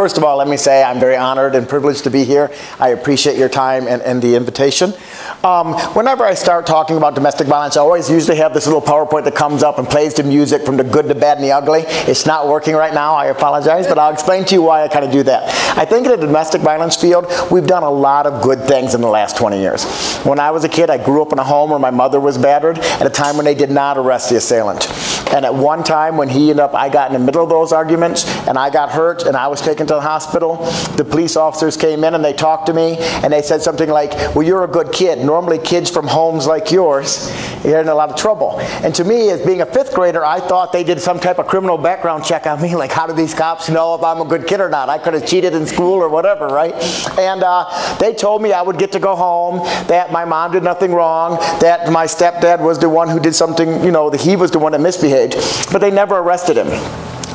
First of all, let me say I'm very honored and privileged to be here. I appreciate your time and, and the invitation. Um, whenever I start talking about domestic violence, I always usually have this little PowerPoint that comes up and plays the music from the good, the bad, and the ugly. It's not working right now, I apologize, but I'll explain to you why I kind of do that. I think in the domestic violence field, we've done a lot of good things in the last 20 years. When I was a kid, I grew up in a home where my mother was battered at a time when they did not arrest the assailant. And at one time when he ended up, I got in the middle of those arguments and I got hurt and I was taken to the hospital, the police officers came in and they talked to me and they said something like, well, you're a good kid. Normally kids from homes like yours, you're in a lot of trouble. And to me, as being a fifth grader, I thought they did some type of criminal background check on me, like how do these cops know if I'm a good kid or not? I could have cheated in school or whatever, right? And uh, they told me I would get to go home, that my mom did nothing wrong, that my stepdad was the one who did something, you know, that he was the one that misbehaved. But they never arrested him.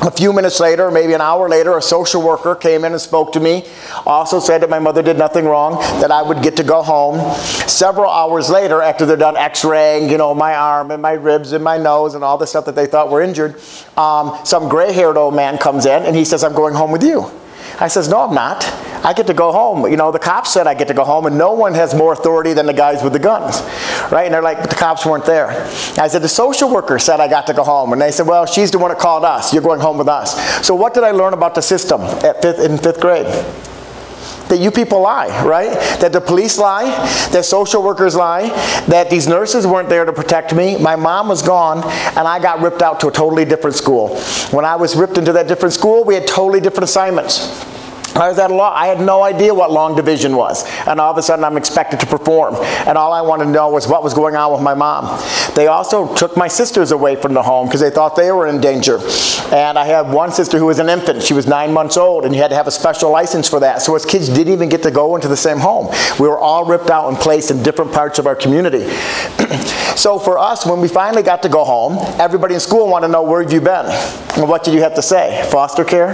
A few minutes later, maybe an hour later, a social worker came in and spoke to me, also said that my mother did nothing wrong, that I would get to go home. Several hours later, after they're done x-raying, you know, my arm and my ribs and my nose and all the stuff that they thought were injured, um, some gray-haired old man comes in and he says, I'm going home with you. I says, no, I'm not. I get to go home. You know, the cops said I get to go home, and no one has more authority than the guys with the guns, right? And they're like, but the cops weren't there. I said, the social worker said I got to go home. And they said, well, she's the one that called us. You're going home with us. So what did I learn about the system at fifth, in fifth grade? That you people lie, right? That the police lie, that social workers lie, that these nurses weren't there to protect me. My mom was gone, and I got ripped out to a totally different school. When I was ripped into that different school, we had totally different assignments. I was at a law. I had no idea what long division was. And all of a sudden I'm expected to perform. And all I wanted to know was what was going on with my mom. They also took my sisters away from the home because they thought they were in danger. And I had one sister who was an infant. She was nine months old and you had to have a special license for that. So us kids didn't even get to go into the same home. We were all ripped out and placed in different parts of our community. so for us, when we finally got to go home, everybody in school wanted to know where have you been? And what did you have to say? Foster care?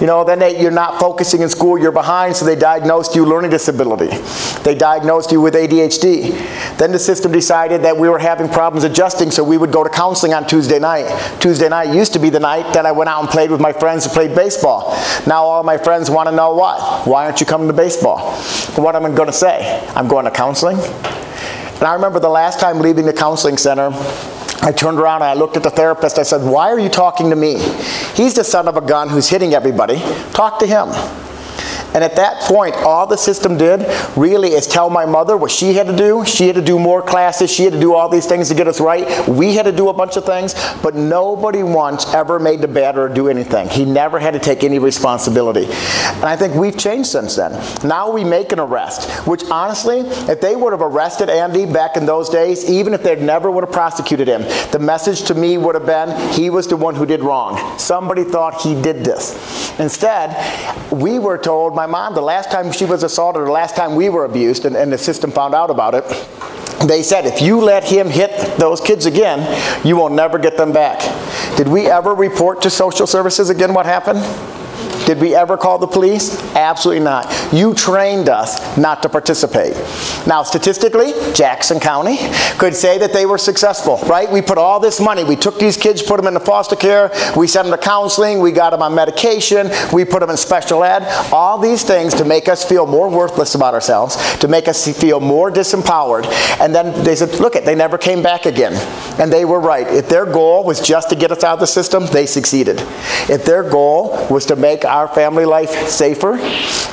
You know, then they, you're not focusing in school, you're behind, so they diagnosed you learning disability. They diagnosed you with ADHD. Then the system decided that we were having problems adjusting, so we would go to counseling on Tuesday night. Tuesday night used to be the night that I went out and played with my friends and played baseball. Now all my friends want to know what? Why aren't you coming to baseball? What am I going to say? I'm going to counseling? And I remember the last time leaving the counseling center, I turned around and I looked at the therapist. I said, Why are you talking to me? He's the son of a gun who's hitting everybody. Talk to him. And at that point, all the system did really is tell my mother what she had to do. She had to do more classes. She had to do all these things to get us right. We had to do a bunch of things, but nobody once ever made the batterer do anything. He never had to take any responsibility. And I think we've changed since then. Now we make an arrest, which honestly, if they would have arrested Andy back in those days, even if they never would have prosecuted him, the message to me would have been he was the one who did wrong. Somebody thought he did this. Instead, we were told my mom, the last time she was assaulted, the last time we were abused, and, and the system found out about it, they said, if you let him hit those kids again, you will never get them back. Did we ever report to social services again what happened? Did we ever call the police? Absolutely not. You trained us not to participate. Now, statistically, Jackson County could say that they were successful, right? We put all this money. We took these kids, put them into foster care. We sent them to counseling. We got them on medication. We put them in special ed. All these things to make us feel more worthless about ourselves, to make us feel more disempowered. And then they said, look, it, they never came back again. And they were right. If their goal was just to get us out of the system, they succeeded. If their goal was to make our family life safer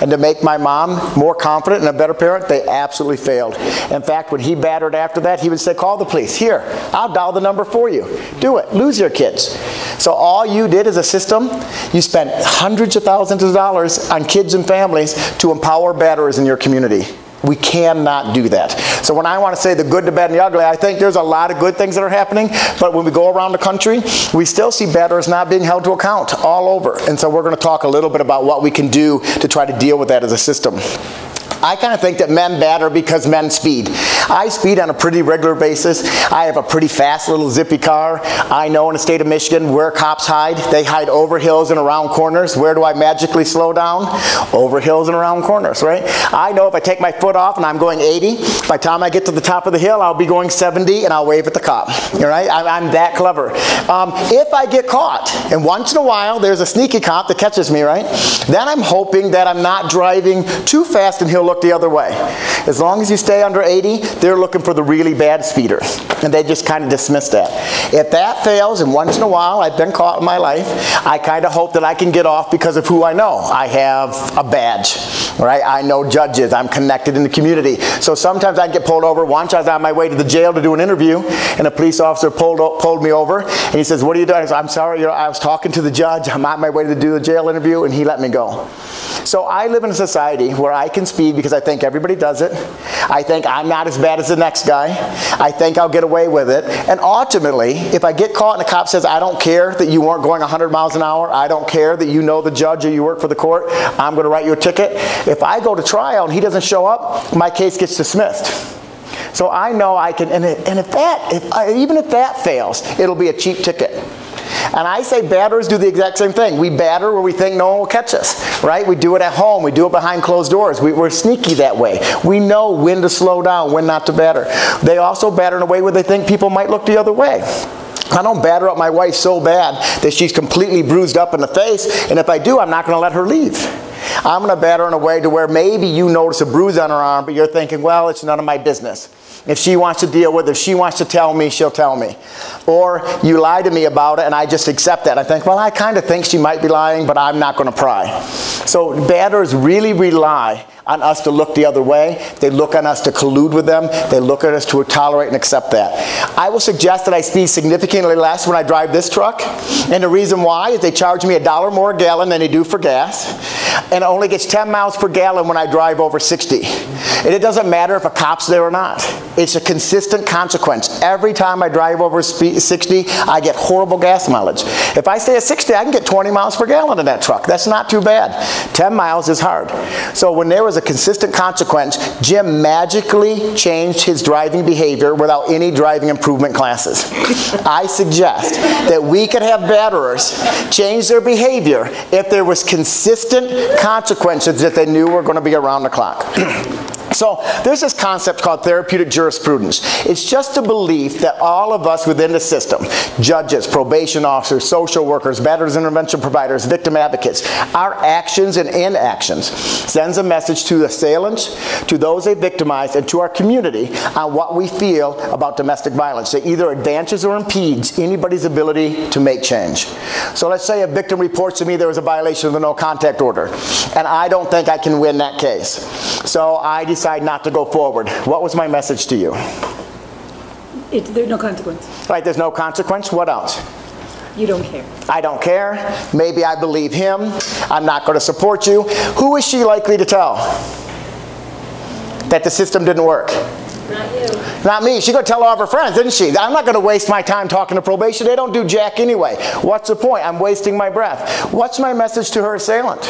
and to make my mom more confident and a better parent, they absolutely failed. In fact, when he battered after that, he would say, call the police. Here, I'll dial the number for you. Do it. Lose your kids. So all you did as a system, you spent hundreds of thousands of dollars on kids and families to empower batterers in your community. We cannot do that. So when I want to say the good, the bad, and the ugly, I think there's a lot of good things that are happening, but when we go around the country, we still see batterers not being held to account all over. And so we're going to talk a little bit about what we can do to try to deal with that as a system. I kind of think that men batter because men speed. I speed on a pretty regular basis. I have a pretty fast little zippy car. I know in the state of Michigan where cops hide. They hide over hills and around corners. Where do I magically slow down? Over hills and around corners, right? I know if I take my foot off and I'm going 80, by the time I get to the top of the hill, I'll be going 70 and I'll wave at the cop. All right? I'm, that clever. Um, if I get caught, and once in a while there's a sneaky cop that catches me, right? Then I'm hoping that I'm not driving too fast and he'll look the other way. As long as you stay under 80, they're looking for the really bad speeders. And they just kind of dismiss that. If that fails, and once in a while I've been caught in my life, I kind of hope that I can get off because of who I know. I have a badge, right? I know judges. I'm connected in the community. So sometimes I get pulled over. Once I was on my way to the jail to do an interview, and a police officer pulled, pulled me over, and he says, what are you doing? I said, I'm sorry, I was talking to the judge. I'm on my way to do a jail interview, and he let me go. So I live in a society where I can speed because I think everybody does it. I think I'm not as bad as the next guy. I think I'll get away with it. And ultimately, if I get caught and the cop says, I don't care that you weren't going 100 miles an hour, I don't care that you know the judge or you work for the court, I'm going to write you a ticket. If I go to trial and he doesn't show up, my case gets dismissed. So I know I can, and, if that, if I, even if that fails, it'll be a cheap ticket. And I say batters do the exact same thing. We batter where we think no one will catch us, right? We do it at home. We do it behind closed doors. We, are sneaky that way. We know when to slow down, when not to batter. They also batter in a way where they think people might look the other way. I don't batter up my wife so bad that she's completely bruised up in the face, and if I do, I'm not going to let her leave. I'm going to batter in a way to where maybe you notice a bruise on her arm, but you're thinking, well, it's none of my business. If she wants to deal with it, if she wants to tell me, she'll tell me. Or you lie to me about it and I just accept that. I think, well, I kind of think she might be lying, but I'm not going to pry. So batters really rely on us to look the other way. They look on us to collude with them. They look at us to tolerate and accept that. I will suggest that I speed significantly less when I drive this truck. And the reason why is they charge me a dollar more a gallon than they do for gas. And it only gets 10 miles per gallon when I drive over 60. And it doesn't matter if a cop's there or not. It's a consistent consequence. Every time I drive over 60, I get horrible gas mileage. If I stay at 60, I can get 20 miles per gallon in that truck. That's not too bad. 10 miles is hard. So when there was a consistent consequence, Jim magically changed his driving behavior without any driving improvement classes. I suggest that we could have batterers change their behavior if there was consistent consequences that they knew were going to be around the clock. So there's this concept called therapeutic jurisprudence. It's just a belief that all of us within the system, judges, probation officers, social workers, batterers intervention providers, victim advocates, our actions and inactions sends a message to the assailants, to those they victimize, and to our community on what we feel about domestic violence. It either advances or impedes anybody's ability to make change. So let's say a victim reports to me there was a violation of the no contact order, and I don't think I can win that case. So I decide decide not to go forward, what was my message to you? It, there's no consequence. Right, there's no consequence. What else? You don't care. I don't care. Maybe I believe him. I'm not going to support you. Who is she likely to tell? That the system didn't work. Not you. Not me. She's going to tell all of her friends, isn't she? I'm not going to waste my time talking to probation. They don't do jack anyway. What's the point? I'm wasting my breath. What's my message to her assailant?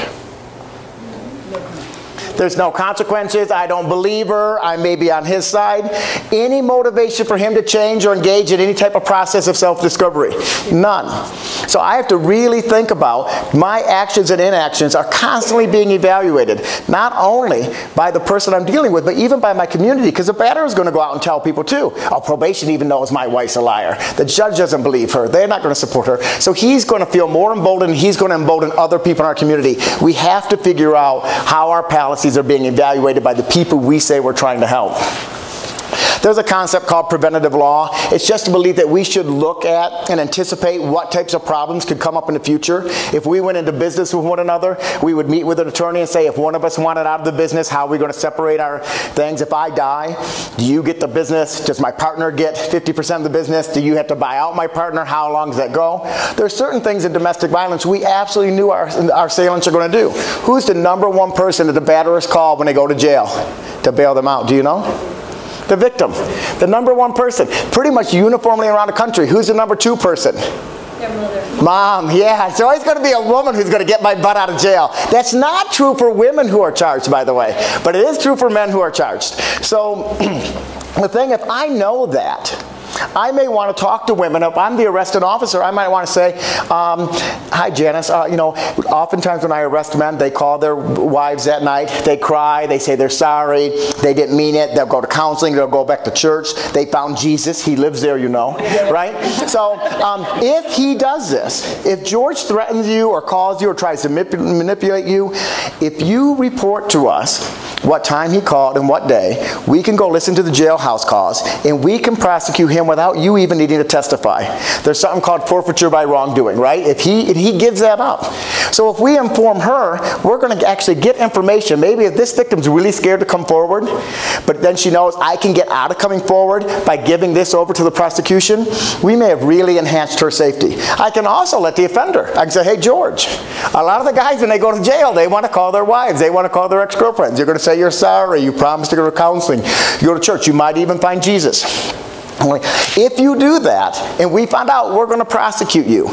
There's no consequences. I don't believe her. I may be on his side. Any motivation for him to change or engage in any type of process of self-discovery? None. So I have to really think about my actions and inactions are constantly being evaluated, not only by the person I'm dealing with, but even by my community, because the batter is going to go out and tell people too. Oh, probation even knows my wife's a liar. The judge doesn't believe her. They're not going to support her. So he's going to feel more emboldened. He's going to embolden other people in our community. We have to figure out how our policy policies are being evaluated by the people we say we're trying to help. There's a concept called preventative law. It's just a belief that we should look at and anticipate what types of problems could come up in the future. If we went into business with one another, we would meet with an attorney and say, if one of us wanted out of the business, how are we going to separate our things? If I die, do you get the business? Does my partner get 50% of the business? Do you have to buy out my partner? How long does that go? There's certain things in domestic violence we absolutely knew our, our assailants are going to do. Who's the number one person that the batterers call when they go to jail to bail them out? Do you know? The victim. The number one person. Pretty much uniformly around the country. Who's the number two person? Mom, yeah, it's always going to be a woman who's going to get my butt out of jail. That's not true for women who are charged, by the way, but it is true for men who are charged. So the thing, if I know that, I may want to talk to women. If I'm the arrested officer, I might want to say, um, "Hi, Janice. Uh, you know, oftentimes when I arrest men, they call their wives at night. They cry. They say they're sorry. They didn't mean it. They'll go to counseling. They'll go back to church. They found Jesus. He lives there, you know, right? So um, if he does this, if George threatens you or calls you or tries to manip- manipulate you, if you report to us what time he called and what day, we can go listen to the jailhouse calls and we can prosecute him without you even needing to testify. There's something called forfeiture by wrongdoing, right? If he, if he gives that up. So if we inform her, we're going to actually get information. Maybe if this victim's really scared to come forward, but then she knows I can get out of coming forward by giving this over to the prosecution, we may have really enhanced her safety. I can also let the offender. I can say, hey, George, a lot of the guys when they go to jail, they want to call their wives, they want to call their ex-girlfriends. You're going to say you're sorry, you promised to go to counseling, you go to church, you might even find Jesus. If you do that, and we find out, we're going to prosecute you.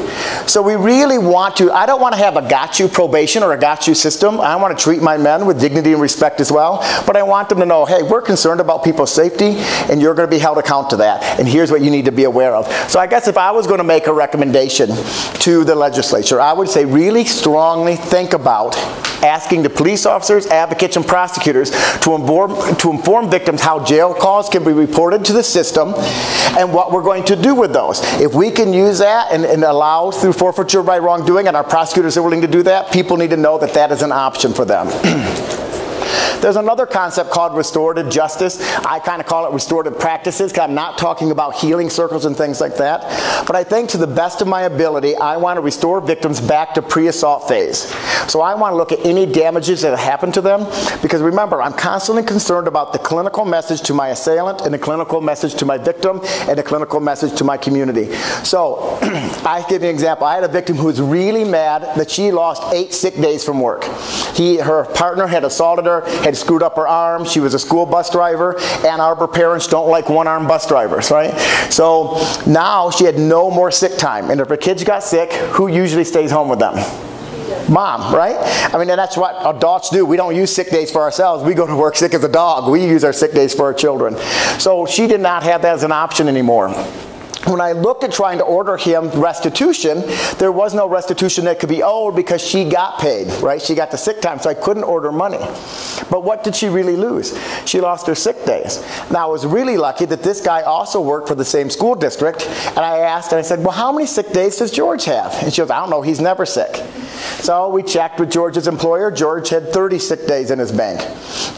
So we really want to, I don't want to have a got you probation or a got you system. I want to treat my men with dignity and respect as well. But I want them to know, hey, we're concerned about people's safety, and you're going to be held account to that. And here's what you need to be aware of. So I guess if I was going to make a recommendation to the legislature, I would say really strongly think about asking the police officers, advocates, and prosecutors to inform, to inform victims how jail calls can be reported to the system and what we're going to do with those. If we can use that and, and allow through forfeiture by wrongdoing, and our prosecutors are willing to do that, people need to know that that is an option for them. There's another concept called restorative justice. I kind of call it restorative practices because I'm not talking about healing circles and things like that. But I think to the best of my ability, I want to restore victims back to pre-assault phase. So I want to look at any damages that have happened to them because remember, I'm constantly concerned about the clinical message to my assailant and the clinical message to my victim and the clinical message to my community. So I give you an example. I had a victim who was really mad that she lost eight sick days from work. He, her partner had assaulted her, had screwed up her arm. She was a school bus driver. Ann Arbor parents don't like one-armed bus drivers, right? So now she had no more sick time. And if her kids got sick, who usually stays home with them? Mom, right? I mean, and that's what adults do. We don't use sick days for ourselves. We go to work sick as a dog. We use our sick days for our children. So she did not have that as an option anymore when I looked at trying to order him restitution, there was no restitution that could be owed because she got paid, right? She got the sick time, so I couldn't order money. But what did she really lose? She lost her sick days. Now, I was really lucky that this guy also worked for the same school district, and I asked, and I said, well, how many sick days does George have? And she goes, I don't know, he's never sick. So we checked with George's employer. George had 30 sick days in his bank.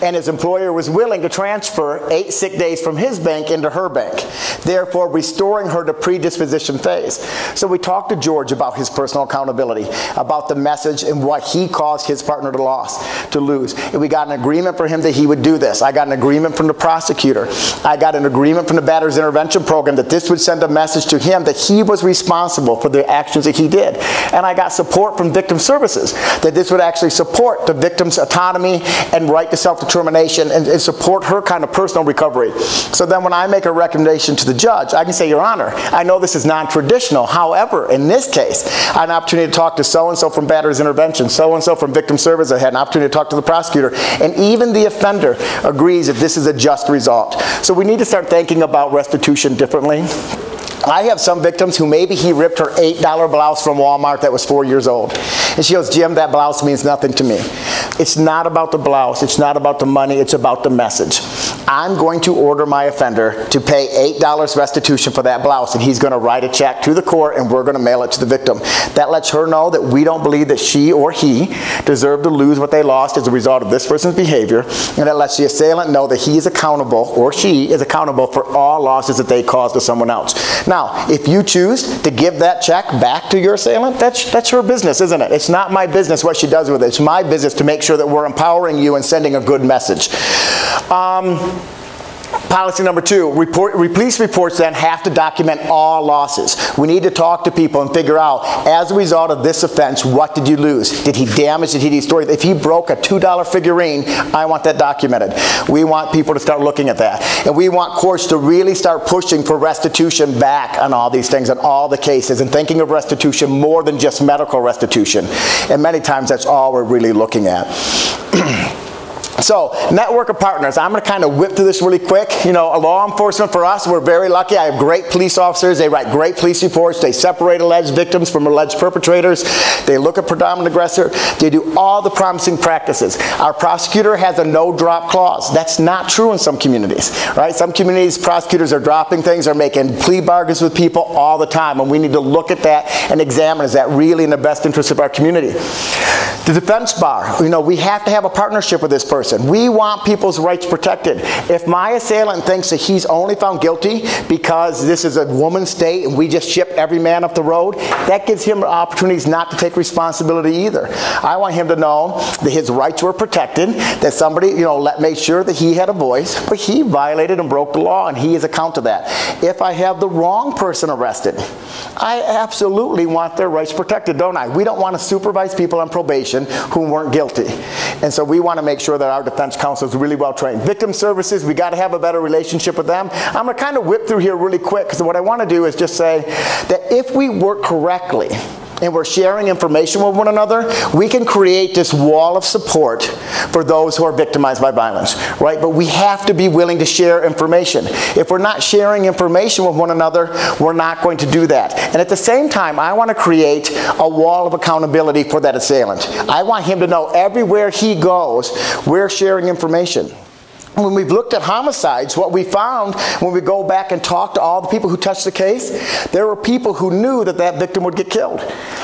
And his employer was willing to transfer eight sick days from his bank into her bank, therefore restoring her to predisposition phase. So we talked to George about his personal accountability, about the message and what he caused his partner to lose, to lose. And we got an agreement for him that he would do this. I got an agreement from the prosecutor. I got an agreement from the Batter's Intervention Program that this would send a message to him that he was responsible for the actions that he did. And I got support from victim services that this would actually support the victim's autonomy and right to self-determination and, and support her kind of personal recovery. So then when I make a recommendation to the judge, I can say, Your Honor, I know this is non-traditional. However, in this case, I had an opportunity to talk to so-and-so from Batter's Intervention, so-and-so from Victim Service. I had an opportunity to talk to the prosecutor. And even the offender agrees that this is a just result. So we need to start thinking about restitution differently. I have some victims who maybe he ripped her $8 blouse from Walmart that was four years old. And she goes, Jim, that blouse means nothing to me. It's not about the blouse. It's not about the money. It's about the message. I'm going to order my offender to pay $8 restitution for that blouse, and he's going to write a check to the court, and we're going to mail it to the victim. That lets her know that we don't believe that she or he deserved to lose what they lost as a result of this person's behavior, and it lets the assailant know that he is accountable, or she is accountable for all losses that they caused to someone else. Now, if you choose to give that check back to your assailant, that's, that's her business, isn't it? It's not my business what she does with it. It's my business to make sure that we're empowering you and sending a good message. Um, policy number two, report, police reports then have to document all losses. We need to talk to people and figure out, as a result of this offense, what did you lose? Did he damage, did he destroy? If he broke a $2 figurine, I want that documented. We want people to start looking at that. And we want courts to really start pushing for restitution back on all these things, on all the cases, and thinking of restitution more than just medical restitution. And many times that's all we're really looking at. So, network of partners. I'm going to kind of whip through this really quick. You know, law enforcement for us, we're very lucky. I have great police officers. They write great police reports. They separate alleged victims from alleged perpetrators. They look at predominant aggressor. They do all the promising practices. Our prosecutor has a no drop clause. That's not true in some communities, right? Some communities, prosecutors are dropping things, are making plea bargains with people all the time, and we need to look at that and examine is that really in the best interest of our community. The defense bar, you know, we have to have a partnership with this person person. We want people's rights protected. If my assailant thinks that he's only found guilty because this is a woman's state and we just ship every man up the road, that gives him opportunities not to take responsibility either. I want him to know that his rights were protected, that somebody, you know, let, made sure that he had a voice, but he violated and broke the law and he is account to that. If I have the wrong person arrested, I absolutely want their rights protected, don't I? We don't want to supervise people on probation who weren't guilty. And so we want to make sure that our defense counsel is really well trained. Victim services, we got to have a better relationship with them. I'm going to kind of whip through here really quick because what I want to do is just say that if we work correctly, and we're sharing information with one another, we can create this wall of support for those who are victimized by violence, right? But we have to be willing to share information. If we're not sharing information with one another, we're not going to do that. And at the same time, I want to create a wall of accountability for that assailant. I want him to know everywhere he goes, we're sharing information when we've looked at homicides, what we found when we go back and talk to all the people who touched the case, there were people who knew that that victim would get killed.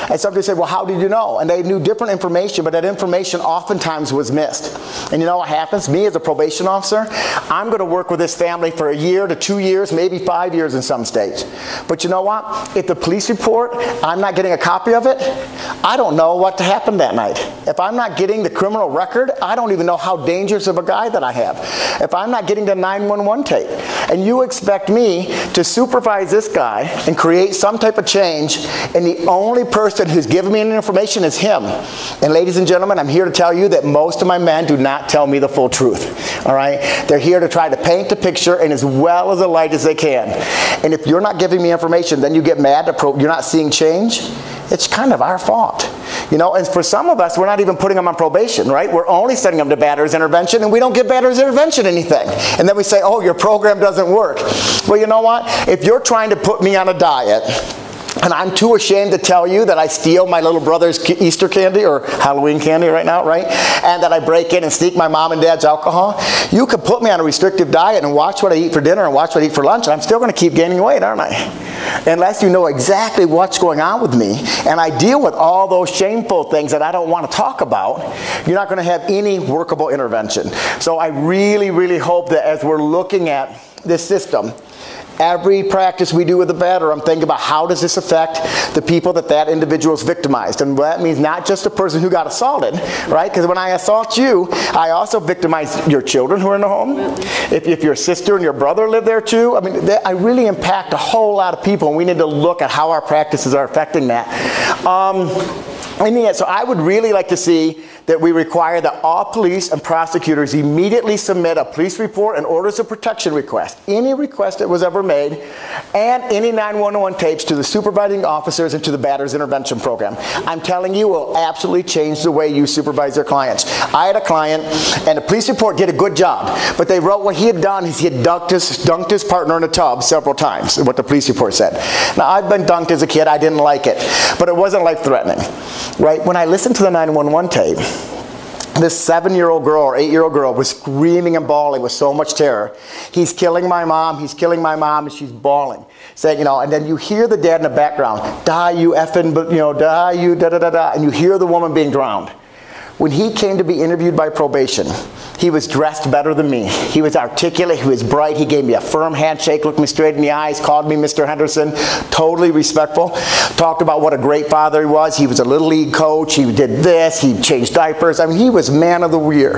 And somebody said, Well, how did you know? And they knew different information, but that information oftentimes was missed. And you know what happens? Me as a probation officer, I'm going to work with this family for a year to two years, maybe five years in some states. But you know what? If the police report, I'm not getting a copy of it, I don't know what happened that night. If I'm not getting the criminal record, I don't even know how dangerous of a guy that I have if I'm not getting the 911 tape. And you expect me to supervise this guy and create some type of change, and the only person who's giving me any information is him. And ladies and gentlemen, I'm here to tell you that most of my men do not tell me the full truth. All right? They're here to try to paint the picture in as well as a light as they can. And if you're not giving me information, then you get mad you're not seeing change. It's kind of our fault. You know, and for some of us, we're not even putting them on probation, right? We're only sending them to batter's intervention, and we don't get batter's intervention anything. And then we say, oh, your program doesn't work. Well, you know what? If you're trying to put me on a diet, and I'm too ashamed to tell you that I steal my little brother's Easter candy or Halloween candy right now, right? And that I break in and sneak my mom and dad's alcohol. You could put me on a restrictive diet and watch what I eat for dinner and watch what I eat for lunch, and I'm still going to keep gaining weight, aren't I? Unless you know exactly what's going on with me, and I deal with all those shameful things that I don't want to talk about, you're not going to have any workable intervention. So I really, really hope that as we're looking at this system, Every practice we do with the batter, I'm thinking about how does this affect the people that that individual is victimized. And that means not just the person who got assaulted, right? Because when I assault you, I also victimize your children who are in the home. If, if your sister and your brother live there too, I mean, I really impact a whole lot of people, and we need to look at how our practices are affecting that. Um, and so I would really like to see that we require that all police and prosecutors immediately submit a police report and orders of protection request, any request that was ever made, and any 911 tapes to the supervising officers and to the batter's intervention program. I'm telling you, it will absolutely change the way you supervise your clients. I had a client, and the police report did a good job, but they wrote what he had done is he had dunked his, dunked his partner in a tub several times, what the police report said. Now, I've been dunked as a kid, I didn't like it, but it wasn't life-threatening, right? When I listened to the 911 tape, this seven year old girl or eight year old girl was screaming and bawling with so much terror. He's killing my mom, he's killing my mom, and she's bawling. Saying, you know, and then you hear the dad in the background, die you effing, but you know, die you, da da da da, and you hear the woman being drowned. When he came to be interviewed by probation, he was dressed better than me. He was articulate, he was bright, he gave me a firm handshake, looked me straight in the eyes, called me Mr. Henderson, totally respectful. Talked about what a great father he was. He was a little league coach, he did this, he changed diapers. I mean, he was man of the year.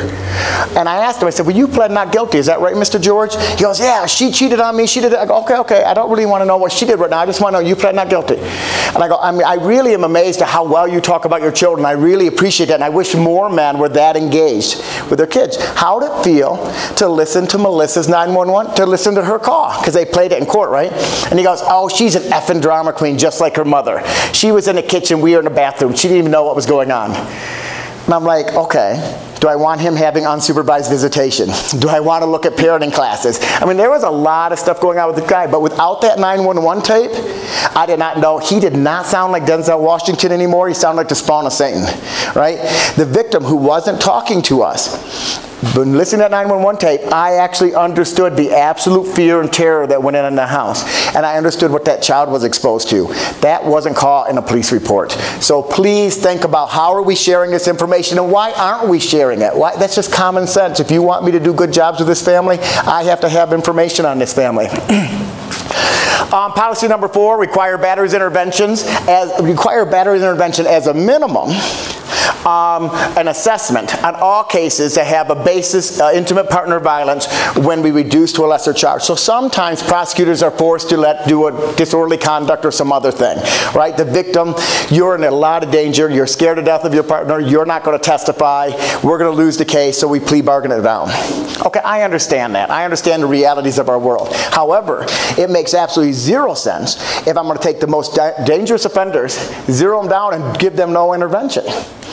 And I asked him, I said, Well, you pled not guilty, is that right, Mr. George? He goes, Yeah, she cheated on me, she did it. I go, Okay, okay, I don't really want to know what she did right now, I just want to know you pled not guilty. And I go, I mean, I really am amazed at how well you talk about your children. I really appreciate that, and I wish more men were that engaged with their kids. How did it feel to listen to Melissa's 911, to listen to her call? Because they played it in court, right? And he goes, oh, she's an effing drama queen, just like her mother. She was in the kitchen, we were in the bathroom. She didn't even know what was going on. And I'm like, okay. Do I want him having unsupervised visitation? Do I want to look at parenting classes? I mean, there was a lot of stuff going on with the guy, but without that 911 tape, I did not know. He did not sound like Denzel Washington anymore. He sounded like the spawn of Satan, right? The victim who wasn't talking to us but listening to that 911 tape, I actually understood the absolute fear and terror that went in in the house. And I understood what that child was exposed to. That wasn't caught in a police report. So please think about how are we sharing this information and why aren't we sharing it? Why, that's just common sense. If you want me to do good jobs with this family, I have to have information on this family. Um, policy number four, require batter's interventions as require batter's intervention as a minimum um, an assessment on all cases that have a basis, uh, intimate partner violence, when we reduce to a lesser charge. So sometimes prosecutors are forced to let do a disorderly conduct or some other thing, right? The victim, you're in a lot of danger, you're scared to death of your partner, you're not going to testify, we're going to lose the case, so we plea bargain it down. Okay, I understand that. I understand the realities of our world. However, it makes absolutely zero sense if I'm going to take the most dangerous offenders, zero them down, and give them no intervention.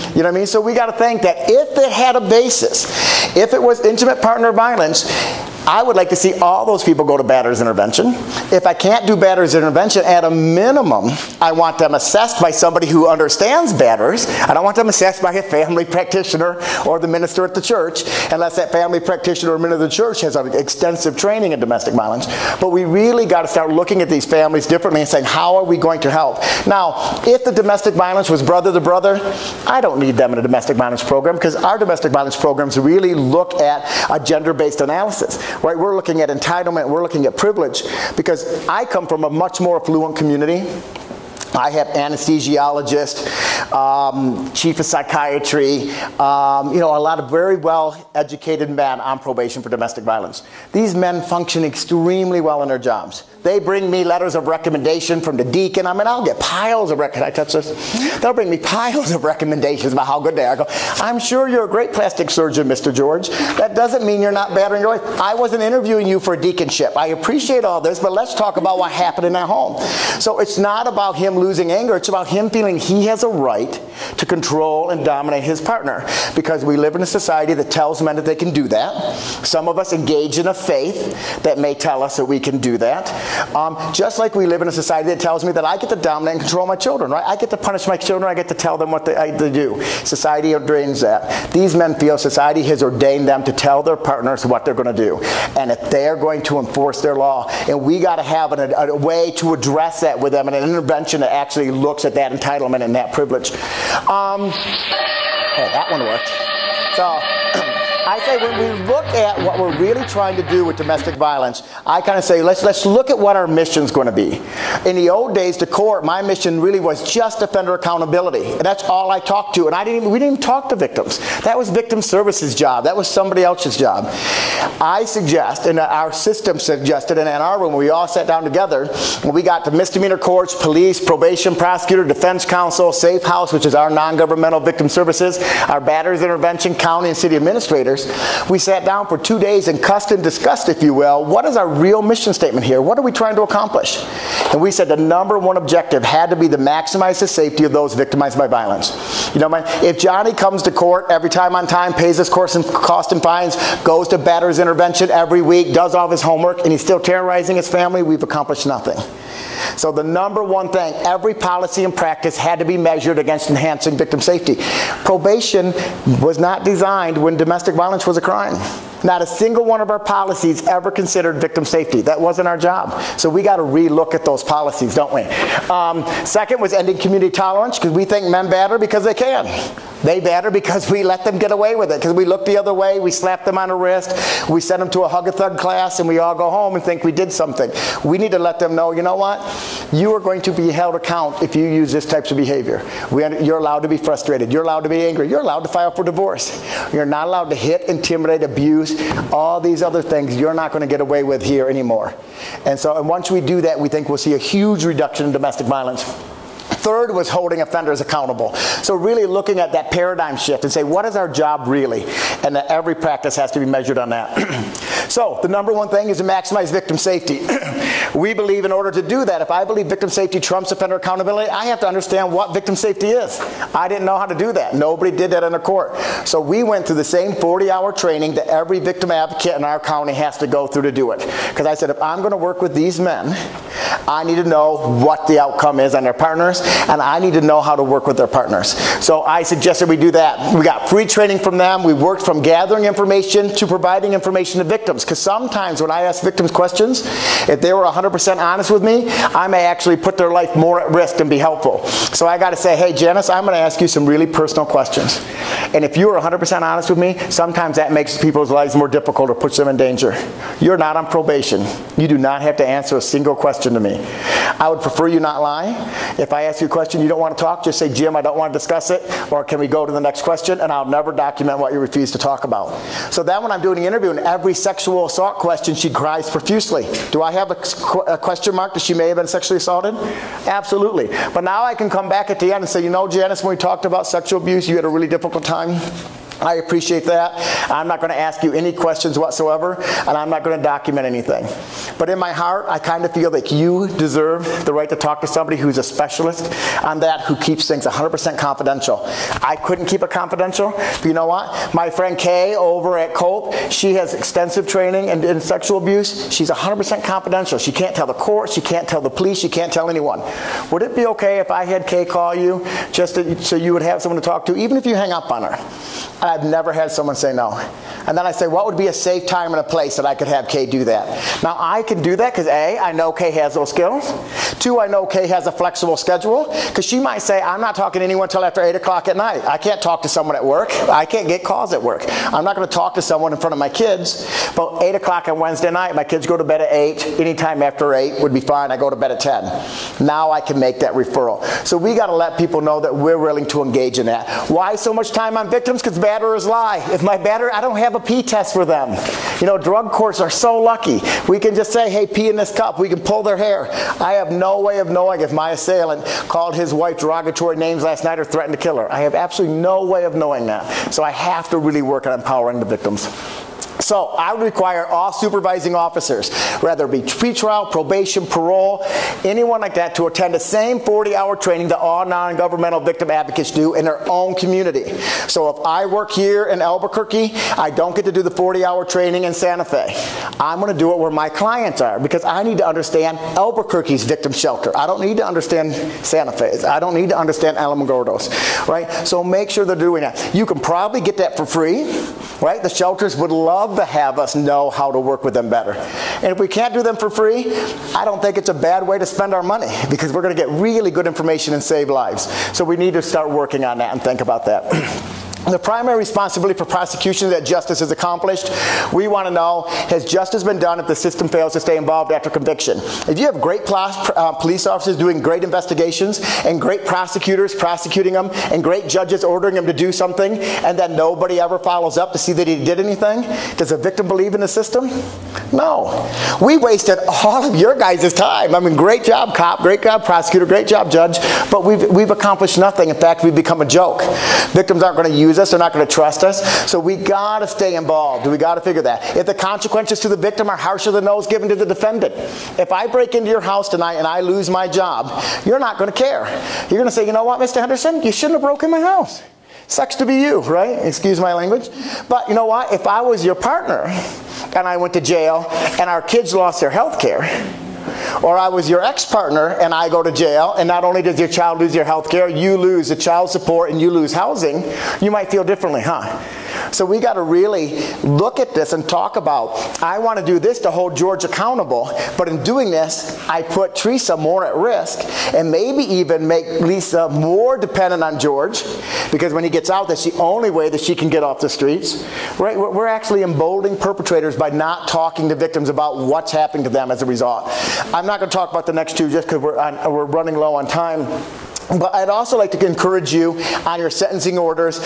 You know what I mean? So we got to think that if it had a basis, if it was intimate partner violence, I would like to see all those people go to batter's intervention. If I can't do batter's intervention, at a minimum, I want them assessed by somebody who understands batters. I don't want them assessed by a family practitioner or the minister at the church, unless that family practitioner or minister of the church has an extensive training in domestic violence. But we really got to start looking at these families differently and saying, how are we going to help? Now, if the domestic violence was brother to brother, I don't need them in a domestic violence program because our domestic violence programs really look at a gender-based analysis right? We're looking at entitlement, we're looking at privilege, because I come from a much more affluent community. I have anesthesiologist, um, chief of psychiatry, um, you know, a lot of very well educated men on probation for domestic violence. These men function extremely well in their jobs. They bring me letters of recommendation from the deacon. I mean, I'll get piles of recommendations. I touch this? They'll bring me piles of recommendations about how good they are. I go, I'm sure you're a great plastic surgeon, Mr. George. That doesn't mean you're not battering your wife. I wasn't interviewing you for a deaconship. I appreciate all this, but let's talk about what happened in that home. So it's not about him losing anger. It's about him feeling he has a right to control and dominate his partner because we live in a society that tells men that they can do that. Some of us engage in a faith that may tell us that we can do that. Um, just like we live in a society that tells me that I get to dominate and control my children, right? I get to punish my children, I get to tell them what they, I, they do. Society ordains that. These men feel society has ordained them to tell their partners what they're going to do. And if they're going to enforce their law, and we got to have an, a, a way to address that with them and an intervention that actually looks at that entitlement and that privilege. Um, hey, that one worked. So. I say when we look at what we're really trying to do with domestic violence, I kind of say let's let's look at what our mission is going to be. In the old days, to court, my mission really was just offender accountability, and that's all I talked to. And I didn't even, we didn't even talk to victims. That was victim services job. That was somebody else's job. I suggest, and our system suggested, and in our room, we all sat down together, when we got to misdemeanor courts, police, probation, prosecutor, defense counsel, safe house, which is our non-governmental victim services, our batter's intervention, county and city administrators years, we sat down for two days and cussed and discussed, if you will, what is our real mission statement here? What are we trying to accomplish? And we said the number one objective had to be to maximize the safety of those victimized by violence. You know, if Johnny comes to court every time on time, pays his course and cost and fines, goes to batter's intervention every week, does all of his homework, and he's still terrorizing his family, we've accomplished nothing. So the number one thing, every policy and practice had to be measured against enhancing victim safety. Probation was not designed when domestic violence was a crime. Not a single one of our policies ever considered victim safety. That wasn't our job. So we got to relook at those policies, don't we? Um, second was ending community tolerance because we think men batter because they can. They batter because we let them get away with it. Because we look the other way, we slap them on the wrist, we send them to a hug a thug class, and we all go home and think we did something. We need to let them know, you know what? You are going to be held account if you use this types of behavior. We, you're allowed to be frustrated. You're allowed to be angry. You're allowed to file for divorce. You're not allowed to hit, intimidate, abuse, all these other things you're not going to get away with here anymore. And so, and once we do that, we think we'll see a huge reduction in domestic violence. Third was holding offenders accountable. So really looking at that paradigm shift and say, what is our job really? And that every practice has to be measured on that. so the number one thing is to maximize victim safety. we believe in order to do that, if I believe victim safety trumps offender accountability, I have to understand what victim safety is. I didn't know how to do that. Nobody did that in the court. So we went through the same 40-hour training that every victim advocate in our county has to go through to do it. Because I said, if I'm going to work with these men, I need to know what the outcome is on their partners and I need to know how to work with their partners. So I suggested we do that. We got free training from them. We worked from gathering information to providing information to victims. Because sometimes when I ask victims questions, if they were 100% honest with me, I may actually put their life more at risk and be helpful. So I got to say, hey, Janice, I'm going to ask you some really personal questions. And if you are 100% honest with me, sometimes that makes people's lives more difficult or puts them in danger. You're not on probation. You do not have to answer a single question to me. I would prefer you not lie. If I ask you a question you don't want to talk, just say, Jim, I don't want to discuss it, or can we go to the next question? And I'll never document what you refuse to talk about. So then when I'm doing an interview and every sexual assault question, she cries profusely. Do I have a, a question mark that she may have been sexually assaulted? Absolutely. But now I can come back at the end and say, you know, Janice, when we talked about sexual abuse, you had a really difficult time. I appreciate that. I'm not going to ask you any questions whatsoever, and I'm not going to document anything. But in my heart, I kind of feel that you deserve the right to talk to somebody who's a specialist on that, who keeps things 100% confidential. I couldn't keep it confidential, but you know what? My friend Kay over at Cope, she has extensive training in, in sexual abuse. She's 100% confidential. She can't tell the court, she can't tell the police, she can't tell anyone. Would it be okay if I had Kay call you just to, so you would have someone to talk to, even if you hang up on her? I've never had someone say no. And then I say, what would be a safe time and a place that I could have Kay do that? Now I can do that because A, I know Kay has those skills. Two, I know Kay has a flexible schedule because she might say, I'm not talking to anyone until after 8 o'clock at night. I can't talk to someone at work. I can't get calls at work. I'm not going to talk to someone in front of my kids. But 8 o'clock on Wednesday night, my kids go to bed at 8. Anytime after 8 would be fine. I go to bed at 10. Now I can make that referral. So we got to let people know that we're willing to engage in that. Why so much time on victims? Because batterers lie. If my batter, I don't have a pee test for them. You know, drug courts are so lucky. We can just say, hey, pee in this cup. We can pull their hair. I have no way of knowing if my assailant called his wife derogatory names last night or threatened to kill her. I have absolutely no way of knowing that. So I have to really work on empowering the victims. So I would require all supervising officers, whether it be pretrial, probation, parole, anyone like that, to attend the same 40-hour training that all non-governmental victim advocates do in their own community. So if I work here in Albuquerque, I don't get to do the 40-hour training in Santa Fe. I'm going to do it where my clients are because I need to understand Albuquerque's victim shelter. I don't need to understand Santa Fe's. I don't need to understand Alamogordo's, right? So make sure they're doing that. You can probably get that for free, right? The shelters would love to have us know how to work with them better. And if we can't do them for free, I don't think it's a bad way to spend our money because we're going to get really good information and save lives. So we need to start working on that and think about that. The primary responsibility for prosecution that justice is accomplished, we want to know, has justice been done if the system fails to stay involved after conviction? If you have great uh, police officers doing great investigations and great prosecutors prosecuting them and great judges ordering them to do something and then nobody ever follows up to see that he did anything, does a victim believe in the system? No. We wasted all of your guys' time. I mean, great job, cop, great job, prosecutor, great job, judge, but we've, we've accomplished nothing. In fact, we've become a joke. Victims aren't going to use us. They're not going to trust us. So we got to stay involved. We got to figure that. If the consequences to the victim are harsher than those given to the defendant, if I break into your house tonight and I lose my job, you're not going to care. You're going to say, you know what, Mr. Henderson, you shouldn't have broken my house. Sucks to be you, right? Excuse my language. But you know what? If I was your partner and I went to jail and our kids lost their health care, or I was your ex-partner and I go to jail and not only does your child lose your health care, you lose the child support and you lose housing, you might feel differently, huh? So we got to really look at this and talk about, I want to do this to hold George accountable, but in doing this, I put Teresa more at risk and maybe even make Lisa more dependent on George because when he gets out, that's the only way that she can get off the streets. Right? We're actually emboldening perpetrators by not talking to victims about what's happening to them as a result. I'm not going to talk about the next two just because we're, we're running low on time. But I'd also like to encourage you on your sentencing orders.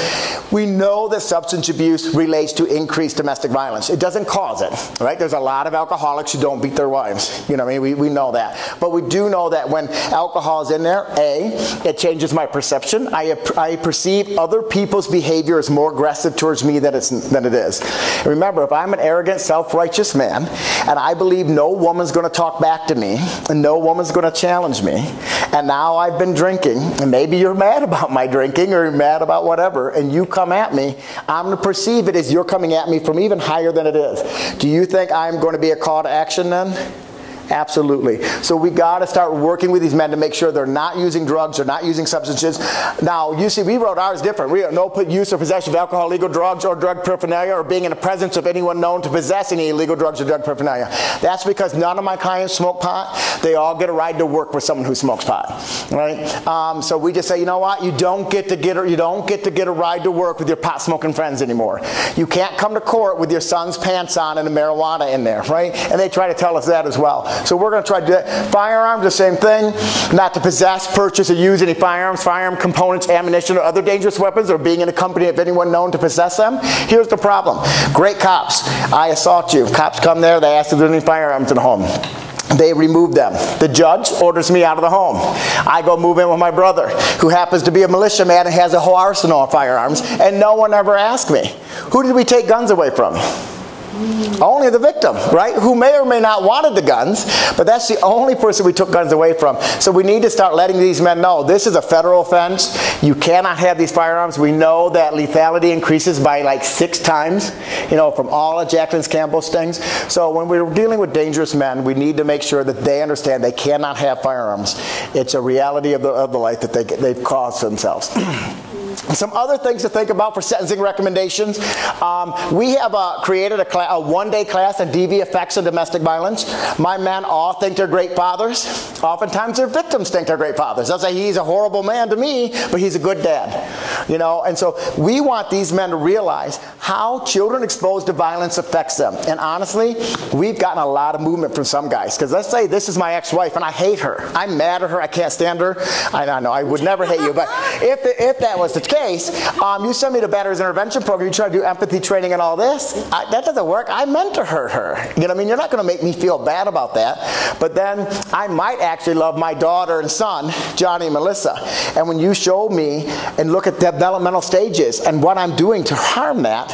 We know that substance abuse relates to increased domestic violence. It doesn't cause it, right? There's a lot of alcoholics who don't beat their wives. You know, I mean, we, we know that. But we do know that when alcohol is in there, A, it changes my perception. I, I perceive other people's behavior as more aggressive towards me than, it's, than it is. Remember, if I'm an arrogant, self-righteous man, and I believe no woman's going to talk back to me, and no woman's going to challenge me, and now I've been drinking, drinking, and maybe you're mad about my drinking or you're mad about whatever, and you come at me, I'm going to perceive it as you're coming at me from even higher than it is. Do you think I'm going to be a call to action then? Absolutely. So we got to start working with these men to make sure they're not using drugs, they're not using substances. Now, you see, we wrote ours different. We have no use or possession of alcohol, illegal drugs, or drug paraphernalia, or being in the presence of anyone known to possess any illegal drugs or drug paraphernalia. That's because none of my clients smoke pot. They all get a ride to work with someone who smokes pot, right? Um, so we just say, you know what? You don't get to get a, you don't get to get a ride to work with your pot smoking friends anymore. You can't come to court with your son's pants on and a marijuana in there, right? And they try to tell us that as well. So we're going to try to do that. Firearms, the same thing. Not to possess, purchase, or use any firearms, firearm components, ammunition, or other dangerous weapons, or being in a company of anyone known to possess them. Here's the problem. Great cops. I assault you. Cops come there, they ask if there's any firearms in the home. They remove them. The judge orders me out of the home. I go move in with my brother, who happens to be a militiaman and has a whole arsenal of firearms, and no one ever asked me. Who did we take guns away from? Only the victim, right? Who may or may not wanted the guns, but that's the only person we took guns away from. So we need to start letting these men know this is a federal offense. You cannot have these firearms. We know that lethality increases by like six times, you know, from all of Jacquelyn Campbell's things. So when we're dealing with dangerous men, we need to make sure that they understand they cannot have firearms. It's a reality of the, of the life that they, they've caused themselves. Some other things to think about for sentencing recommendations. Um, we have uh, created a, a one-day class on DV effects of domestic violence. My men all think they're great fathers. Oftentimes their victims think they're great fathers. They'll say he's a horrible man to me, but he's a good dad. You know, and so we want these men to realize how children exposed to violence affects them. And honestly, we've gotten a lot of movement from some guys. Because let's say this is my ex-wife and I hate her. I'm mad at her. I can't stand her. I don't know. I would never hate you. But if, if that was the case, um, you send me to Batterers Intervention Program, you try to do empathy training and all this, I, that doesn't work. I meant to hurt her. You know what I mean? You're not going to make me feel bad about that. But then I might actually love my daughter and son, Johnny and Melissa. And when you show me and look at developmental stages and what I'm doing to harm that,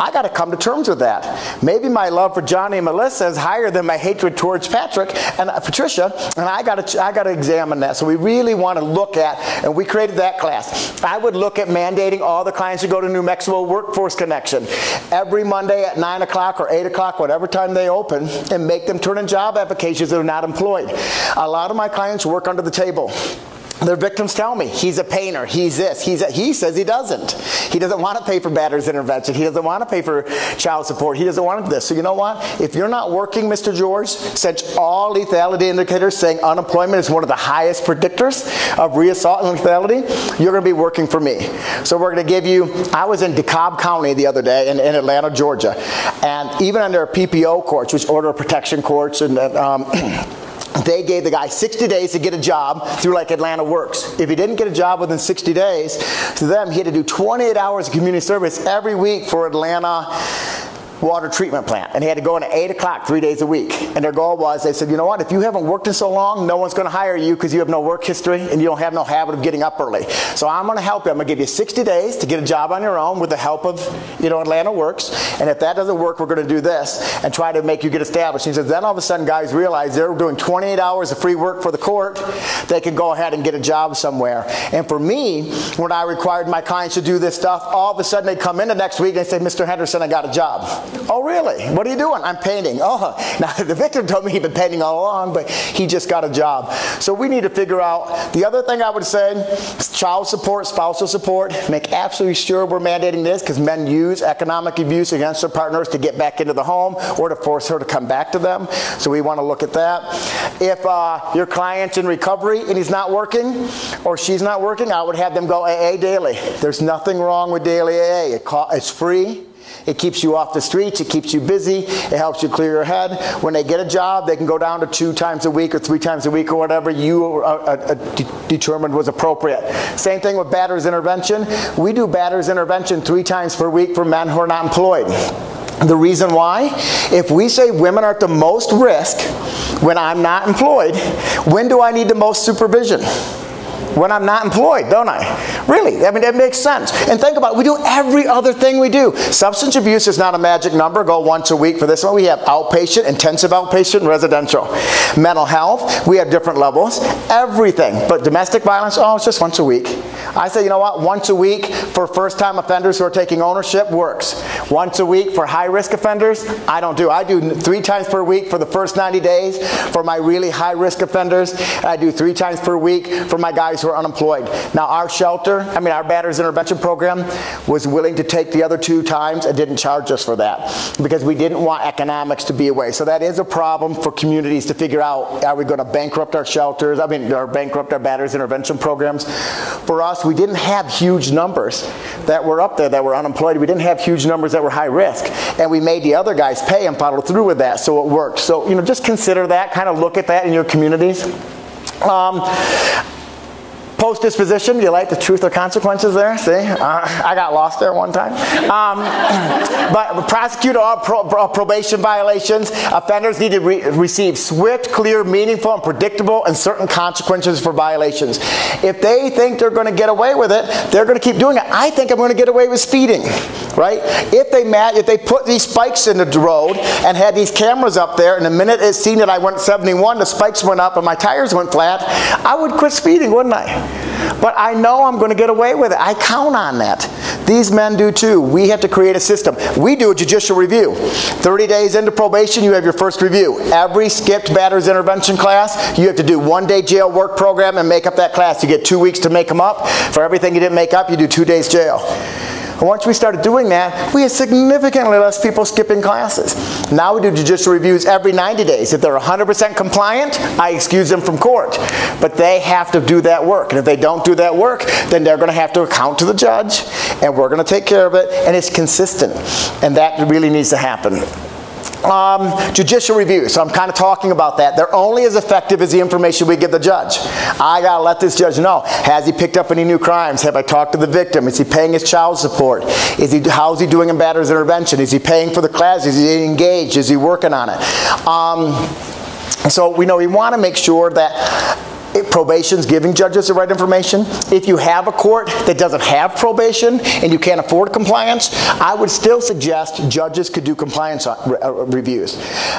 I got to come to terms with that. Maybe my love for Johnny and Melissa is higher than my hatred towards Patrick and uh, Patricia, and I got to I got to examine that. So we really want to look at, and we created that class. I would look at mandating all the clients to go to New Mexico Workforce Connection every Monday at 9 o'clock or 8 o'clock, whatever time they open, and make them turn in job applications that are not employed. A lot of my clients work under the table. Their victims tell me he's a painter, he's this, he's a, he says he doesn't. He doesn't want to pay for batter's intervention, he doesn't want to pay for child support, he doesn't want this. So you know what? If you're not working, Mr. George, since all lethality indicators saying unemployment is one of the highest predictors of reassault and lethality, you're going to be working for me. So we're going to give you, I was in DeKalb County the other day in, in Atlanta, Georgia, and even under PPO courts, which order protection courts and um, they gave the guy 60 days to get a job through like Atlanta Works. If he didn't get a job within 60 days, to them he had to do 28 hours of community service every week for Atlanta water treatment plant. And he had to go in at 8 o'clock three days a week. And their goal was, they said, you know what, if you haven't worked in so long, no one's going to hire you because you have no work history and you don't have no habit of getting up early. So I'm going to help you. I'm going to give you 60 days to get a job on your own with the help of, you know, Atlanta Works. And if that doesn't work, we're going to do this and try to make you get established. And he says, then all of a sudden guys realize they're doing 28 hours of free work for the court. They can go ahead and get a job somewhere. And for me, when I required my clients to do this stuff, all of a sudden they come in the next week and they say, Mr. Henderson, I got a job. Oh, really? What are you doing? I'm painting. Oh, now the victim told me he'd been painting all along, but he just got a job. So we need to figure out. The other thing I would say, child support, spousal support. Make absolutely sure we're mandating this because men use economic abuse against their partners to get back into the home or to force her to come back to them. So we want to look at that. If uh, your client's in recovery and he's not working or she's not working, I would have them go AA daily. There's nothing wrong with daily AA. It's free. It keeps you off the streets, it keeps you busy, it helps you clear your head. When they get a job, they can go down to two times a week or three times a week or whatever you uh, uh, uh determined was appropriate. Same thing with batter's intervention. We do batter's intervention three times per week for men who are not employed. The reason why, if we say women are at the most risk when I'm not employed, when do I need the most supervision? When I'm not employed, don't I? Really, I mean, it makes sense. And think about it, we do every other thing we do. Substance abuse is not a magic number, go once a week for this one. We have outpatient, intensive outpatient, residential. Mental health, we have different levels. Everything. But domestic violence, oh, it's just once a week. I say, you know what, once a week for first time offenders who are taking ownership works. Once a week for high risk offenders, I don't do. I do three times per week for the first 90 days for my really high risk offenders. I do three times per week for my guys who are unemployed. Now, our shelter, I mean, our batter's intervention program was willing to take the other two times and didn't charge us for that because we didn't want economics to be away. So that is a problem for communities to figure out are we going to bankrupt our shelters? I mean, or bankrupt our batter's intervention programs? For us, we didn't have huge numbers that were up there that were unemployed. We didn't have huge numbers that were high risk. And we made the other guys pay and follow through with that, so it worked. So, you know, just consider that, kind of look at that in your communities. Um, Post disposition, you like the truth or consequences there? See, uh, I got lost there one time. Um, but prosecute all pro probation violations. Offenders need to re receive swift, clear, meaningful, and predictable and certain consequences for violations. If they think they're going to get away with it, they're going to keep doing it. I think I'm going to get away with speeding, right? If they if they put these spikes in the road and had these cameras up there, and the minute it seen that I went 71, the spikes went up and my tires went flat, I would quit speeding, wouldn't I? But I know I'm going to get away with it. I count on that. These men do too. We have to create a system. We do a judicial review. 30 days into probation, you have your first review. Every skipped batter's intervention class, you have to do one day jail work program and make up that class. You get two weeks to make them up. For everything you didn't make up, you do two days jail. Once we started doing that, we had significantly less people skipping classes. Now we do judicial reviews every 90 days. If they're 100% compliant, I excuse them from court. But they have to do that work. And if they don't do that work, then they're going to have to account to the judge, and we're going to take care of it, and it's consistent. And that really needs to happen. Um, judicial review. So I'm kind of talking about that. They're only as effective as the information we give the judge. I got to let this judge know. Has he picked up any new crimes? Have I talked to the victim? Is he paying his child support? Is he, how's he doing in batter's intervention? Is he paying for the class? Is he engaged? Is he working on it? Um, so we know we want to make sure that probation's giving judges the right information. If you have a court that doesn't have probation and you can't afford compliance, I would still suggest judges could do compliance uh, uh, reviews.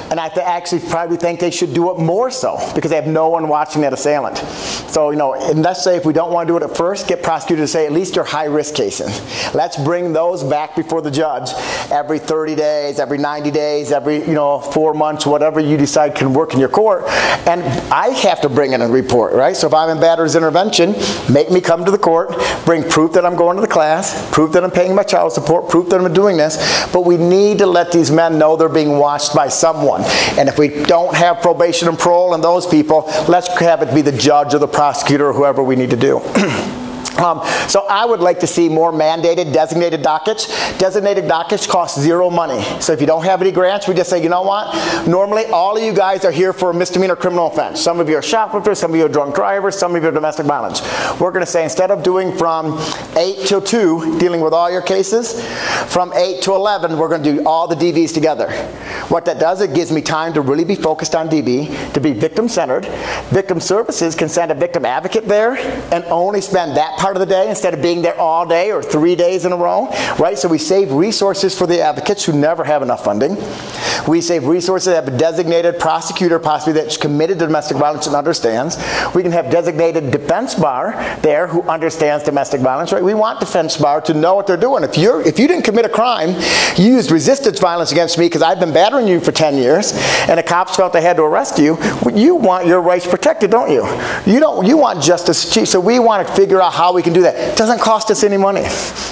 And I actually probably think they should do it more so because they have no one watching that assailant. So, you know, and let's say if we don't want to do it at first, get prosecutors to say at least you're high risk cases. Let's bring those back before the judge every 30 days, every 90 days, every, you know, four months, whatever you decide can work in your court. And I have to bring in a report court, right? So if I'm in batter's intervention, make me come to the court, bring proof that I'm going to the class, proof that I'm paying my child support, proof that I'm doing this. But we need to let these men know they're being watched by someone. And if we don't have probation and parole and those people, let's have it be the judge or the prosecutor or whoever we need to do. Um, so I would like to see more mandated designated dockets. Designated dockets cost zero money. So if you don't have any grants, we just say, you know what? Normally all of you guys are here for a misdemeanor criminal offense. Some of you are shoplifters, some of you are drunk drivers, some of you are domestic violence. We're going to say instead of doing from 8 till 2, dealing with all your cases, from 8 to 11, we're going to do all the DVs together. What that does, it gives me time to really be focused on DV, to be victim-centered. Victim services can send a victim advocate there and only spend that part part of the day instead of being there all day or three days in a row, right? So we save resources for the advocates who never have enough funding. We save resources that have a designated prosecutor possibly that's committed to domestic violence and understands. We can have designated defense bar there who understands domestic violence, right? We want defense bar to know what they're doing. If you're if you didn't commit a crime, you used resistance violence against me because I've been battering you for 10 years and the cops felt they had to arrest you, you want your rights protected, don't you? You don't you want justice achieved. So we want to figure out how we can do that. It doesn't cost us any money.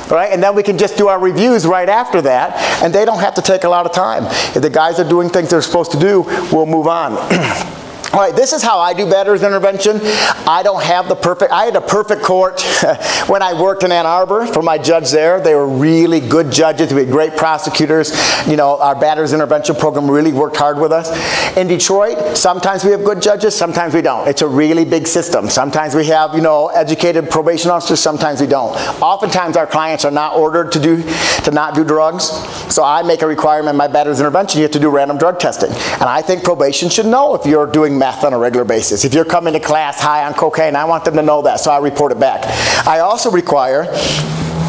Right? And then we can just do our reviews right after that and they don't have to take a lot of time. If the guys are doing things they're supposed to do, we'll move on. All right, this is how I do batterers intervention. I don't have the perfect, I had a perfect court when I worked in Ann Arbor for my judge there. They were really good judges. We had great prosecutors. You know, our batter's intervention program really worked hard with us. In Detroit, sometimes we have good judges, sometimes we don't. It's a really big system. Sometimes we have, you know, educated probation officers, sometimes we don't. Oftentimes our clients are not ordered to do, to not do drugs. So I make a requirement in my batter's intervention, you have to do random drug testing. And I think probation should know if you're doing meth on a regular basis. If you're coming to class high on cocaine, I want them to know that, so I report it back. I also require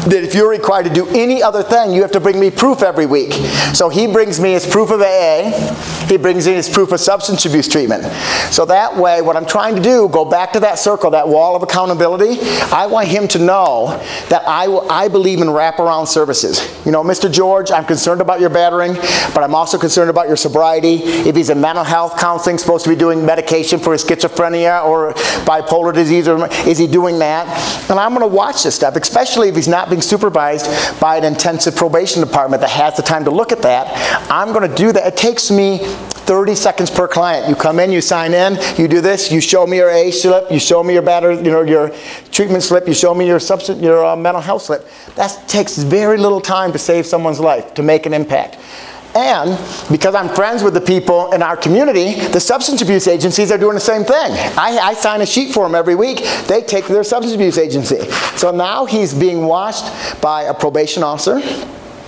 that if you're required to do any other thing, you have to bring me proof every week. So he brings me his proof of AA, he brings in his proof of substance abuse treatment. So that way, what I'm trying to do, go back to that circle, that wall of accountability, I want him to know that I, I believe in wraparound services. You know, Mr. George, I'm concerned about your battering, but I'm also concerned about your sobriety. If he's in mental health counseling, supposed to be doing medication for his schizophrenia or bipolar disease, or is he doing that? And I'm going to watch this stuff, especially if he's not being supervised by an intensive probation department that has the time to look at that, I'm going to do that. It takes me 30 seconds per client. You come in, you sign in, you do this, you show me your A slip, you show me your batter, you know, your treatment slip, you show me your substance, your uh, mental health slip. That takes very little time to save someone's life, to make an impact. And because I'm friends with the people in our community, the substance abuse agencies are doing the same thing. I, I, sign a sheet for them every week. They take their substance abuse agency. So now he's being watched by a probation officer.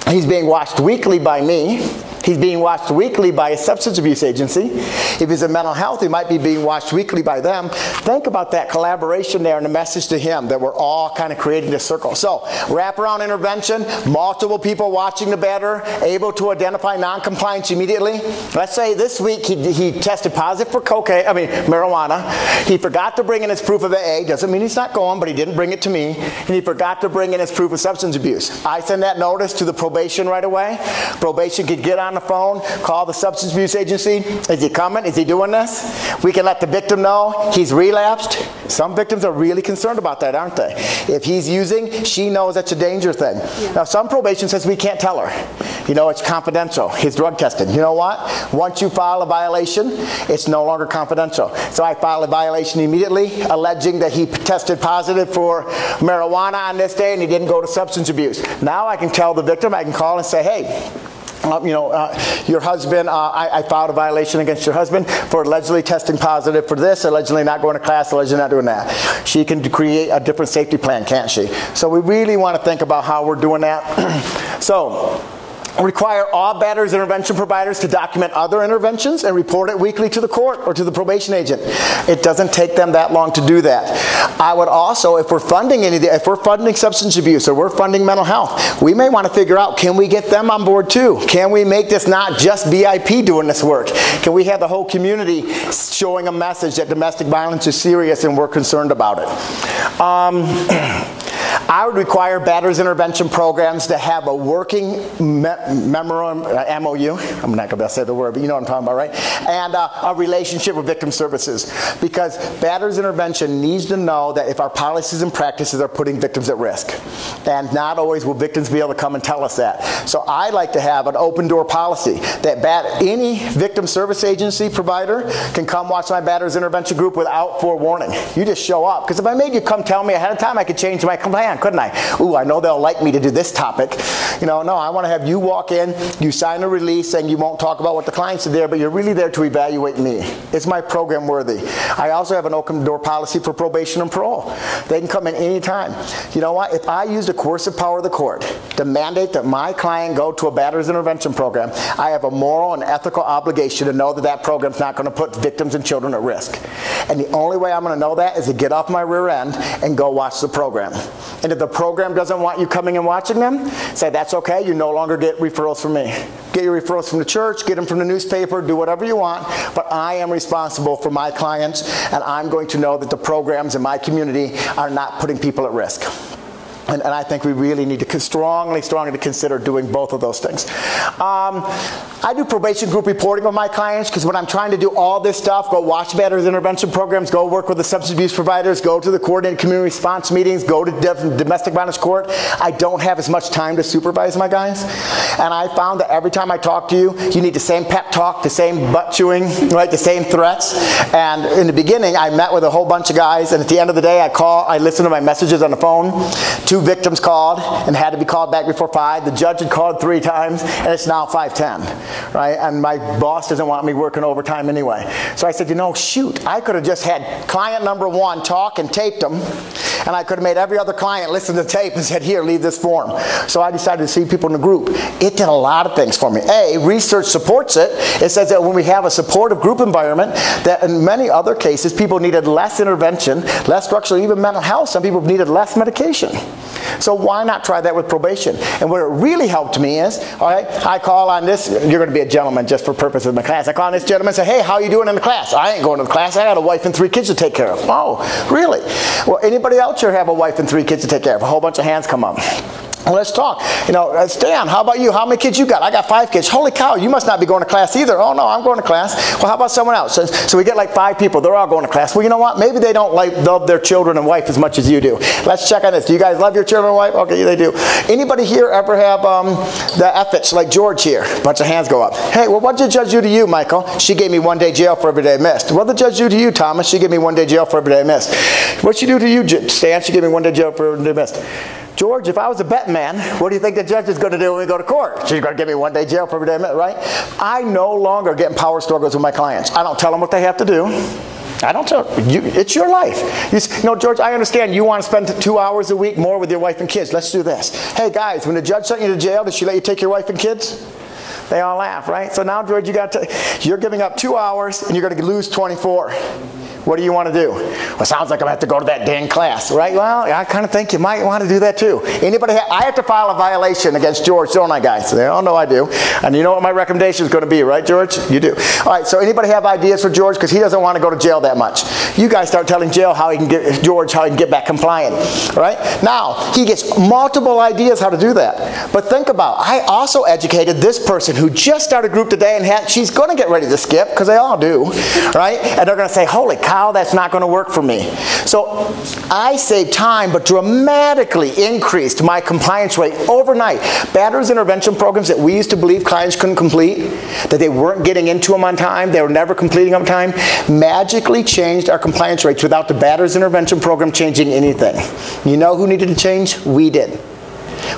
He's being watched weekly by me. He's being watched weekly by a substance abuse agency. If he's in mental health, he might be being watched weekly by them. Think about that collaboration there and the message to him that we're all kind of creating this circle. So, wraparound intervention, multiple people watching the better, able to identify noncompliance immediately. Let's say this week he, he tested positive for cocaine, I mean, marijuana. He forgot to bring in his proof of AA. Doesn't mean he's not going, but he didn't bring it to me. And he forgot to bring in his proof of substance abuse. I send that notice to the probation right away. Probation could get on on the phone, call the substance abuse agency. Is he coming? Is he doing this? We can let the victim know he's relapsed. Some victims are really concerned about that, aren't they? If he's using, she knows that's a danger thing. Yeah. Now, some probation says we can't tell her. You know, it's confidential. His drug testing. You know what? Once you file a violation, it's no longer confidential. So I file a violation immediately, alleging that he tested positive for marijuana on this day and he didn't go to substance abuse. Now I can tell the victim, I can call and say, hey, uh, you know, uh, your husband, uh, I, I, filed a violation against your husband for allegedly testing positive for this, allegedly not going to class, allegedly not doing that. She can create a different safety plan, can't she? So we really want to think about how we're doing that. so, require all batterers intervention providers to document other interventions and report it weekly to the court or to the probation agent. It doesn't take them that long to do that. I would also, if we're funding any, if we're funding substance abuse or we're funding mental health, we may want to figure out, can we get them on board too? Can we make this not just BIP doing this work? Can we have the whole community showing a message that domestic violence is serious and we're concerned about it? Um, I would require batters intervention programs to have a working me memorandum, uh, MOU, I'm not going to say the word, but you know what I'm talking about, right? And uh, a relationship with victim services. Because batters intervention needs to know that if our policies and practices are putting victims at risk. And not always will victims be able to come and tell us that. So I like to have an open door policy that bat any victim service agency provider can come watch my batters intervention group without forewarning. You just show up. Because if I made you come tell me ahead of time, I could change my plan couldn't I? Ooh, I know they'll like me to do this topic. You know, no, I want to have you walk in, you sign a release saying you won't talk about what the clients are there, but you're really there to evaluate me. Is my program worthy? I also have an open door policy for probation and parole. They can come in anytime. You know what? If I used a coercive power of the court to mandate that my client go to a batter's intervention program, I have a moral and ethical obligation to know that that program's not going to put victims and children at risk. And the only way I'm going to know that is to get off my rear end and go watch the program. And if the program doesn't want you coming and watching them, say that's okay, you no longer get referrals from me. Get your referrals from the church, get them from the newspaper, do whatever you want, but I am responsible for my clients and I'm going to know that the programs in my community are not putting people at risk. And, and, I think we really need to strongly, strongly to consider doing both of those things. Um, I do probation group reporting with my clients because when I'm trying to do all this stuff, go watch batter's intervention programs, go work with the substance abuse providers, go to the coordinated community response meetings, go to domestic violence court, I don't have as much time to supervise my guys. And I found that every time I talk to you, you need the same pep talk, the same butt chewing, right, the same threats. And in the beginning, I met with a whole bunch of guys, and at the end of the day, I call, I listen to my messages on the phone Two victims called and had to be called back before 5. The judge had called three times, and it's now 510, right? And my boss doesn't want me working overtime anyway. So I said, you know, shoot, I could have just had client number one talk and taped them, and I could have made every other client listen to the tape and said, here, leave this form. So I decided to see people in the group. It did a lot of things for me. A, research supports it. It says that when we have a supportive group environment, that in many other cases, people needed less intervention, less structural, even mental health. Some people needed less medication. So why not try that with probation? And what it really helped me is, all right, I call on this, you're going to be a gentleman just for purposes of my class. I call on this gentleman and say, hey, how you doing in the class? I ain't going to the class. I got a wife and three kids to take care of. Oh, really? Well, anybody else here have a wife and three kids to take care of? A whole bunch of hands come up. Let's talk. You know, uh, Stan, how about you? How many kids you got? I got five kids. Holy cow, you must not be going to class either. Oh, no, I'm going to class. Well, how about someone else? So, so we get like five people. They're all going to class. Well, you know what? Maybe they don't like love their children and wife as much as you do. Let's check on this. Do you guys love your children and wife? Okay, they do. Anybody here ever have um, the efforts like George here? Bunch of hands go up. Hey, well, what did the judge do to you, Michael? She gave me one day jail for every day missed. What did the judge do to you, Thomas? She gave me one day jail for every day missed. What'd she do to you, Stan? She gave me one day jail for every day missed. George, if I was a bet man, what do you think the judge is going to do when we go to court? She's going to give me one day jail for every day, right? I no longer get in power struggles with my clients. I don't tell them what they have to do. I don't tell you. It's your life. You, know, George, I understand you want to spend two hours a week more with your wife and kids. Let's do this. Hey, guys, when the judge sent you to jail, did she let you take your wife and kids? They all laugh, right? So now, George, you got to, you're giving up two hours and you're going to lose 24. What do you want to do? Well, sounds like I'm going to have to go to that dang class, right? Well, I kind of think you might want to do that too. Anybody? Ha- I have to file a violation against George, don't I, guys? They all know I do. And you know what my recommendation is going to be, right, George? You do. All right. So anybody have ideas for George because he doesn't want to go to jail that much? You guys start telling jail how he can get George how he can get back compliant. right? Now he gets multiple ideas how to do that. But think about. I also educated this person who just started a group today and had, she's going to get ready to skip because they all do, right? And they're going to say, "Holy cow!" How that's not going to work for me. So I saved time, but dramatically increased my compliance rate overnight. Batter's intervention programs that we used to believe clients couldn't complete, that they weren't getting into them on time, they were never completing on time, magically changed our compliance rates without the Batter's intervention program changing anything. You know who needed to change? We did.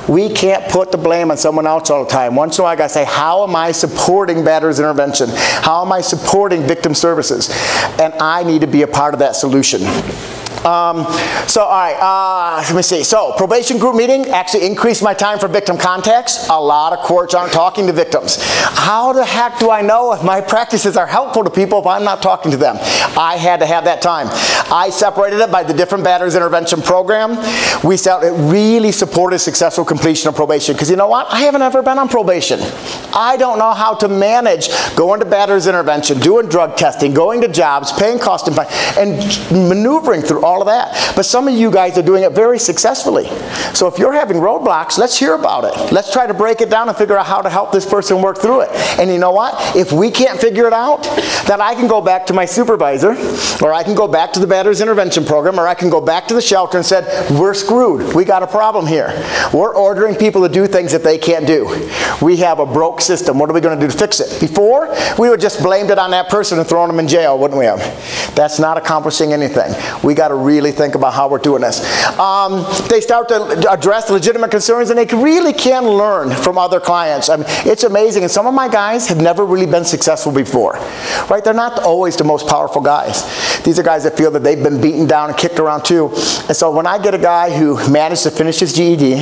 We can't put the blame on someone else all the time. Once in a while, I got to say, how am I supporting batter's intervention? How am I supporting victim services? And I need to be a part of that solution. Um, so, all right, uh, let me see. So, probation group meeting actually increased my time for victim contacts. A lot of courts aren't talking to victims. How the heck do I know if my practices are helpful to people if I'm not talking to them? I had to have that time. I separated it by the different batter's intervention program. We felt it really supported successful completion of probation because you know what? I haven't ever been on probation. I don't know how to manage going to batter's intervention, doing drug testing, going to jobs, paying cost and, and maneuvering through all all of that. But some of you guys are doing it very successfully. So if you're having roadblocks, let's hear about it. Let's try to break it down and figure out how to help this person work through it. And you know what? If we can't figure it out, then I can go back to my supervisor or I can go back to the batter's intervention program, or I can go back to the shelter and said, we're screwed. We got a problem here. We're ordering people to do things that they can't do. We have a broke system. What are we going to do to fix it? Before, we would just blamed it on that person and thrown them in jail, wouldn't we? That's not accomplishing anything. We got to really think about how we're doing this. Um, they start to address legitimate concerns, and they really can learn from other clients. I mean, it's amazing, and some of my guys have never really been successful before, right? They're not always the most powerful guys. These are guys that feel that they've been beaten down and kicked around too. And so when I get a guy who managed to finish his GED,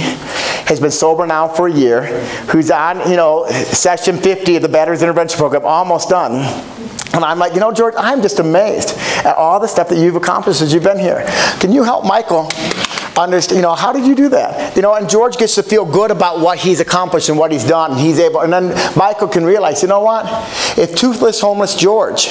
has been sober now for a year, who's on, you know, session 50 of the Batter's Intervention Program, almost done, and I'm like, you know, George, I'm just amazed at all the stuff that you've accomplished as you've been here. Can you help Michael understand, you know, how did you do that? You know, and George gets to feel good about what he's accomplished and what he's done. And He's able, and then Michael can realize, you know what? If toothless, homeless George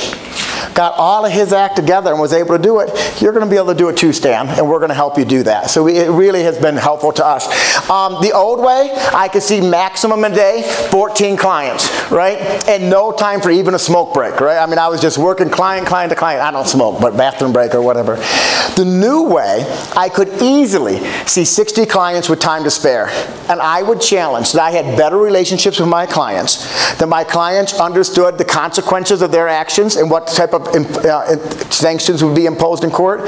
got all of his act together and was able to do it, you're going to be able to do it too, Stan, and we're going to help you do that. So it really has been helpful to us. Um, the old way, I could see maximum a day, 14 clients, right? And no time for even a smoke break, right? I mean, I was just working client, client to client. I don't smoke, but bathroom break or whatever. The new way, I could easily see 60 clients with time to spare. And I would challenge that I had better relationships with my clients, that my clients understood the consequences of their actions and what type of uh, sanctions would be imposed in court,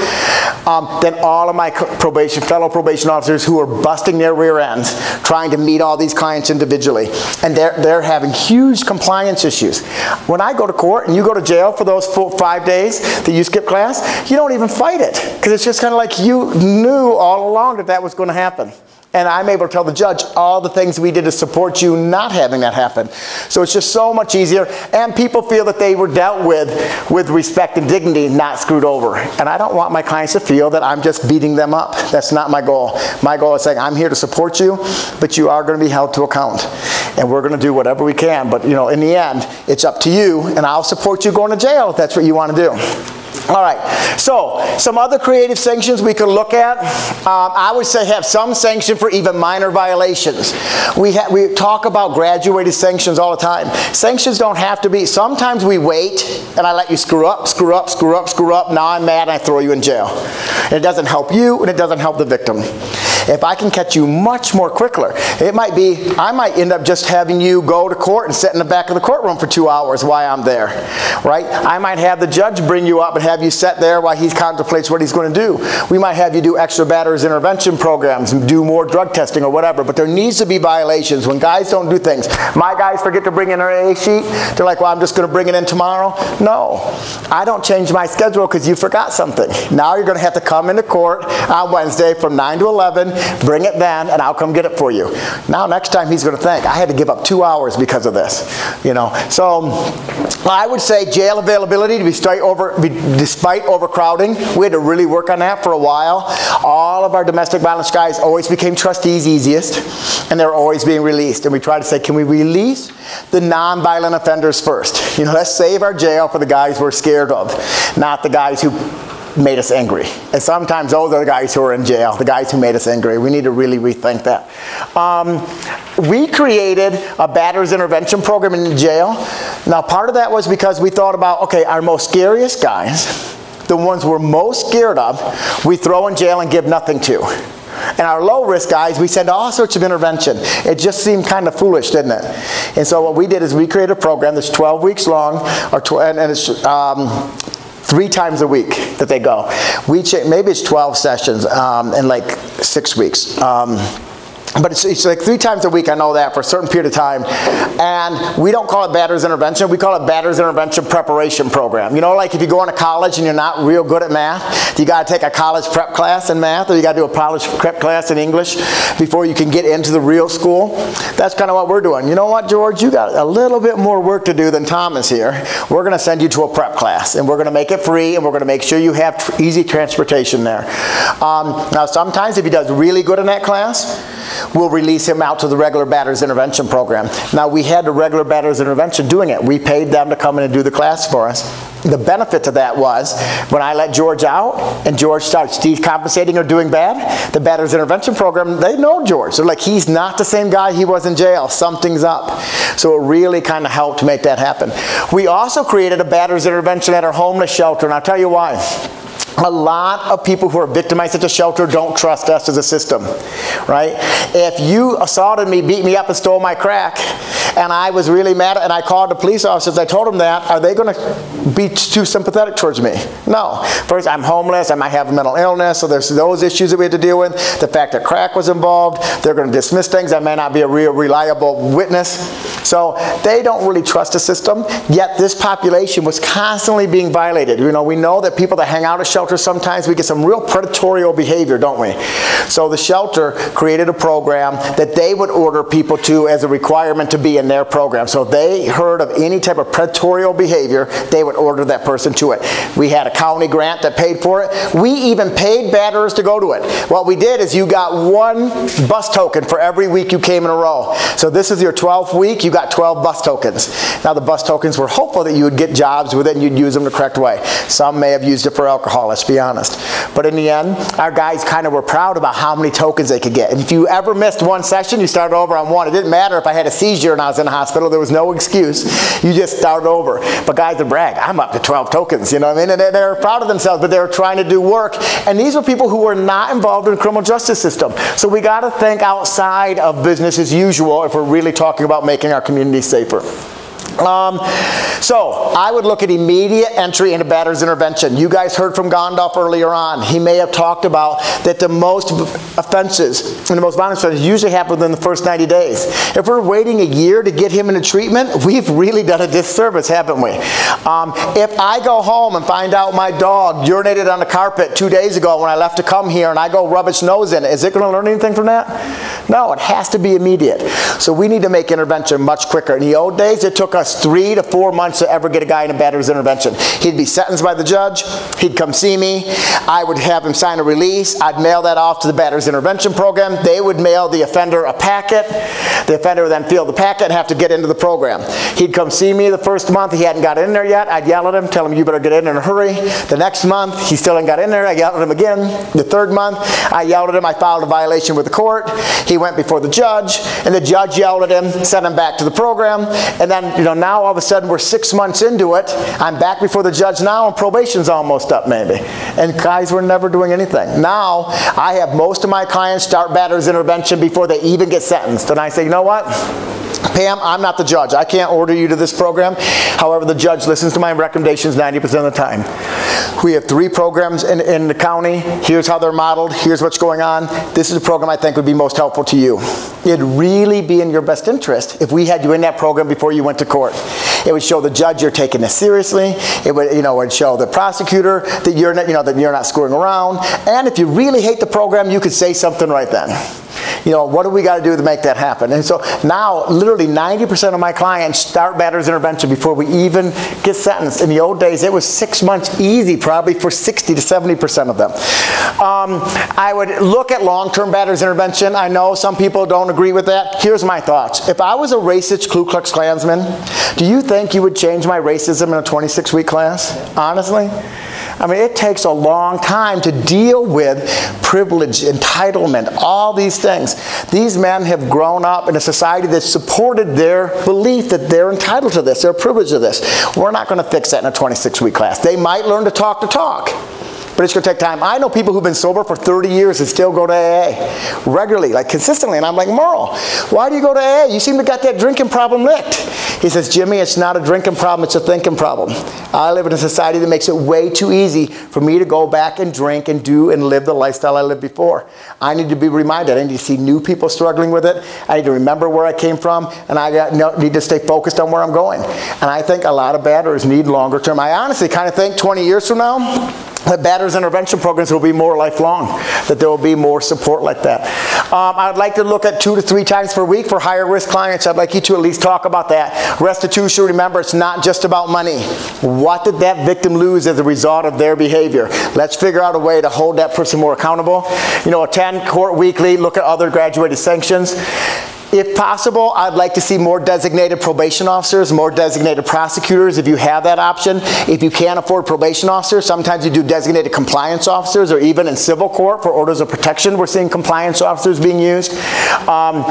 um, than all of my probation, fellow probation officers who are busting their rear ends trying to meet all these clients individually. And they're, they're having huge compliance issues. When I go to court and you go to jail for those five days that you skip class, you don't even fight it because it's just kind of like you knew all along that that was going to happen and I'm able to tell the judge all the things we did to support you not having that happen. So it's just so much easier, and people feel that they were dealt with with respect and dignity, not screwed over. And I don't want my clients to feel that I'm just beating them up. That's not my goal. My goal is saying, I'm here to support you, but you are going to be held to account. And we're going to do whatever we can, but you know, in the end, it's up to you, and I'll support you going to jail if that's what you want to do. All right, so some other creative sanctions we could look at. Um, I would say have some sanction for even minor violations. We, we talk about graduated sanctions all the time. Sanctions don't have to be, sometimes we wait and I let you screw up, screw up, screw up, screw up, now I'm mad and I throw you in jail. it doesn't help you and it doesn't help the victim. If I can catch you much more quicker, it might be, I might end up just having you go to court and sit in the back of the courtroom for two hours while I'm there, right? I might have the judge bring you up and have you sit there while he contemplates what he's going to do. We might have you do extra batter's intervention programs and do more drug testing or whatever, but there needs to be violations when guys don't do things. My guys forget to bring in their A sheet. They're like, well, I'm just going to bring it in tomorrow. No, I don't change my schedule because you forgot something. Now you're going to have to come into court on Wednesday from 9 to 11 bring it then, and I'll come get it for you. Now, next time he's going to think, I had to give up two hours because of this. You know, so I would say jail availability to be straight over, be, despite overcrowding, we had to really work on that for a while. All of our domestic violence guys always became trustees easiest, and they were always being released. And we tried to say, can we release the non-violent offenders first? You know, let's save our jail for the guys we're scared of, not the guys who made us angry. And sometimes those are the guys who are in jail, the guys who made us angry. We need to really rethink that. Um, we created a batter's intervention program in jail. Now, part of that was because we thought about, okay, our most scariest guys, the ones we're most scared of, we throw in jail and give nothing to. And our low risk guys, we send all sorts of intervention. It just seemed kind of foolish, didn't it? And so what we did is we created a program that's 12 weeks long, or and, and it's um, three times a week that they go. We check maybe it's 12 sessions um, in like six weeks. Um, but it's, it's, like three times a week, I know that, for a certain period of time. And we don't call it batter's intervention, we call it batter's intervention preparation program. You know, like if you go into college and you're not real good at math, you got to take a college prep class in math, or you got to do a college prep class in English before you can get into the real school. That's kind of what we're doing. You know what, George? You got a little bit more work to do than Thomas here. We're going to send you to a prep class, and we're going to make it free, and we're going to make sure you have tr easy transportation there. Um, now, sometimes if he does really good in that class, we'll release him out to the regular batter's intervention program. Now we had the regular batter's intervention doing it. We paid them to come in and do the class for us. The benefit to that was when I let George out and George starts decompensating or doing bad, the batter's intervention program, they know George. They're like, he's not the same guy he was in jail. Something's up. So it really kind of helped make that happen. We also created a batter's intervention at our homeless shelter, and I'll tell you why. A lot of people who are victimized at the shelter don't trust us as a system, right? If you assaulted me, beat me up, and stole my crack, and I was really mad, and I called the police officers, I told them that, are they going to be too sympathetic towards me? No. First, I'm homeless, I might have a mental illness, so there's those issues that we had to deal with. The fact that crack was involved, they're going to dismiss things, I may not be a real reliable witness. So they don't really trust the system, yet this population was constantly being violated. You know, we know that people that hang out at shelters, sometimes we get some real predatorial behavior, don't we? So the shelter created a program that they would order people to as a requirement to be in their program. So if they heard of any type of predatorial behavior, they would order that person to it. We had a county grant that paid for it. We even paid batterers to go to it. What we did is you got one bus token for every week you came in a row. So this is your 12th week, you got 12 bus tokens. Now the bus tokens were hopeful that you would get jobs with it and you'd use them the correct way. Some may have used it for alcohol, let's be honest. But in the end, our guys kind of were proud about how many tokens they could get. And if you ever missed one session, you started over on one. It didn't matter if I had a seizure and I was in the hospital, there was no excuse. You just started over. But guys would brag, I'm up to 12 tokens, you know what I mean? And they were proud of themselves, but they were trying to do work. And these were people who were not involved in the criminal justice system. So we got to think outside of business as usual if we're really talking about making our community safer. Um, so I would look at immediate entry into batter's intervention. You guys heard from Gondolf earlier on. He may have talked about that the most offenses and the most violent offenses usually happen within the first 90 days. If we're waiting a year to get him into treatment, we've really done a disservice, haven't we? Um, if I go home and find out my dog urinated on the carpet two days ago when I left to come here and I go rub its nose in it, is it going to learn anything from that? No, it has to be immediate. So we need to make intervention much quicker. In the old days, it took us three to four months to ever get a guy in a batter's intervention. He'd be sentenced by the judge, he'd come see me, I would have him sign a release, I'd mail that off to the batter's intervention program, they would mail the offender a packet, the offender would then fill the packet and have to get into the program. He'd come see me the first month, he hadn't got in there yet, I'd yell at him, tell him you better get in in a hurry. The next month, he still hadn't got in there, I yelled at him again. The third month, I yelled at him, I filed a violation with the court, he went before the judge, and the judge yelled at him, sent him back to the program, and then, you know, now all of a sudden we're six months into it, I'm back before the judge now, and probation's almost up maybe. And guys were never doing anything. Now, I have most of my clients start batter's intervention before they even get sentenced, and I say, you know what? Pam, I'm not the judge. I can't order you to this program. However, the judge listens to my recommendations 90% of the time. We have three programs in, in the county. Here's how they're modeled. Here's what's going on. This is a program I think would be most helpful to you. It'd really be in your best interest if we had you in that program before you went to court. It would show the judge you're taking this seriously. It would, you know, would show the prosecutor that you're not, you know, that you're not screwing around. And if you really hate the program, you could say something right then. You know, what do we got to do to make that happen? And so now, literally 90% of my clients start batter's intervention before we even get sentenced. In the old days, it was six months easy, probably for 60 to 70% of them. Um, I would look at long-term batter's intervention. I know some people don't agree with that. Here's my thoughts. If I was a racist Ku Klux Klansman, do you think you would change my racism in a 26-week class? Honestly? I mean, it takes a long time to deal with privilege, entitlement, all these things. These men have grown up in a society that supported their belief that they're entitled to this, they're privileged to this. We're not going to fix that in a 26 week class. They might learn to talk to talk. But it's going to take time. I know people who've been sober for 30 years and still go to AA regularly, like consistently. And I'm like, Merle, why do you go to AA? You seem to got that drinking problem licked. He says, Jimmy, it's not a drinking problem, it's a thinking problem. I live in a society that makes it way too easy for me to go back and drink and do and live the lifestyle I lived before. I need to be reminded. I need to see new people struggling with it. I need to remember where I came from, and I got, need to stay focused on where I'm going. And I think a lot of batters need longer term. I honestly kind of think 20 years from now, that batter's intervention programs will be more lifelong, that there will be more support like that. Um, I'd like to look at two to three times per week for higher risk clients. I'd like you to at least talk about that. Restitution, remember, it's not just about money. What did that victim lose as a result of their behavior? Let's figure out a way to hold that person more accountable. You know, attend court weekly, look at other graduated sanctions If possible, I'd like to see more designated probation officers, more designated prosecutors if you have that option. If you can't afford probation officers, sometimes you do designated compliance officers or even in civil court for orders of protection, we're seeing compliance officers being used. Um,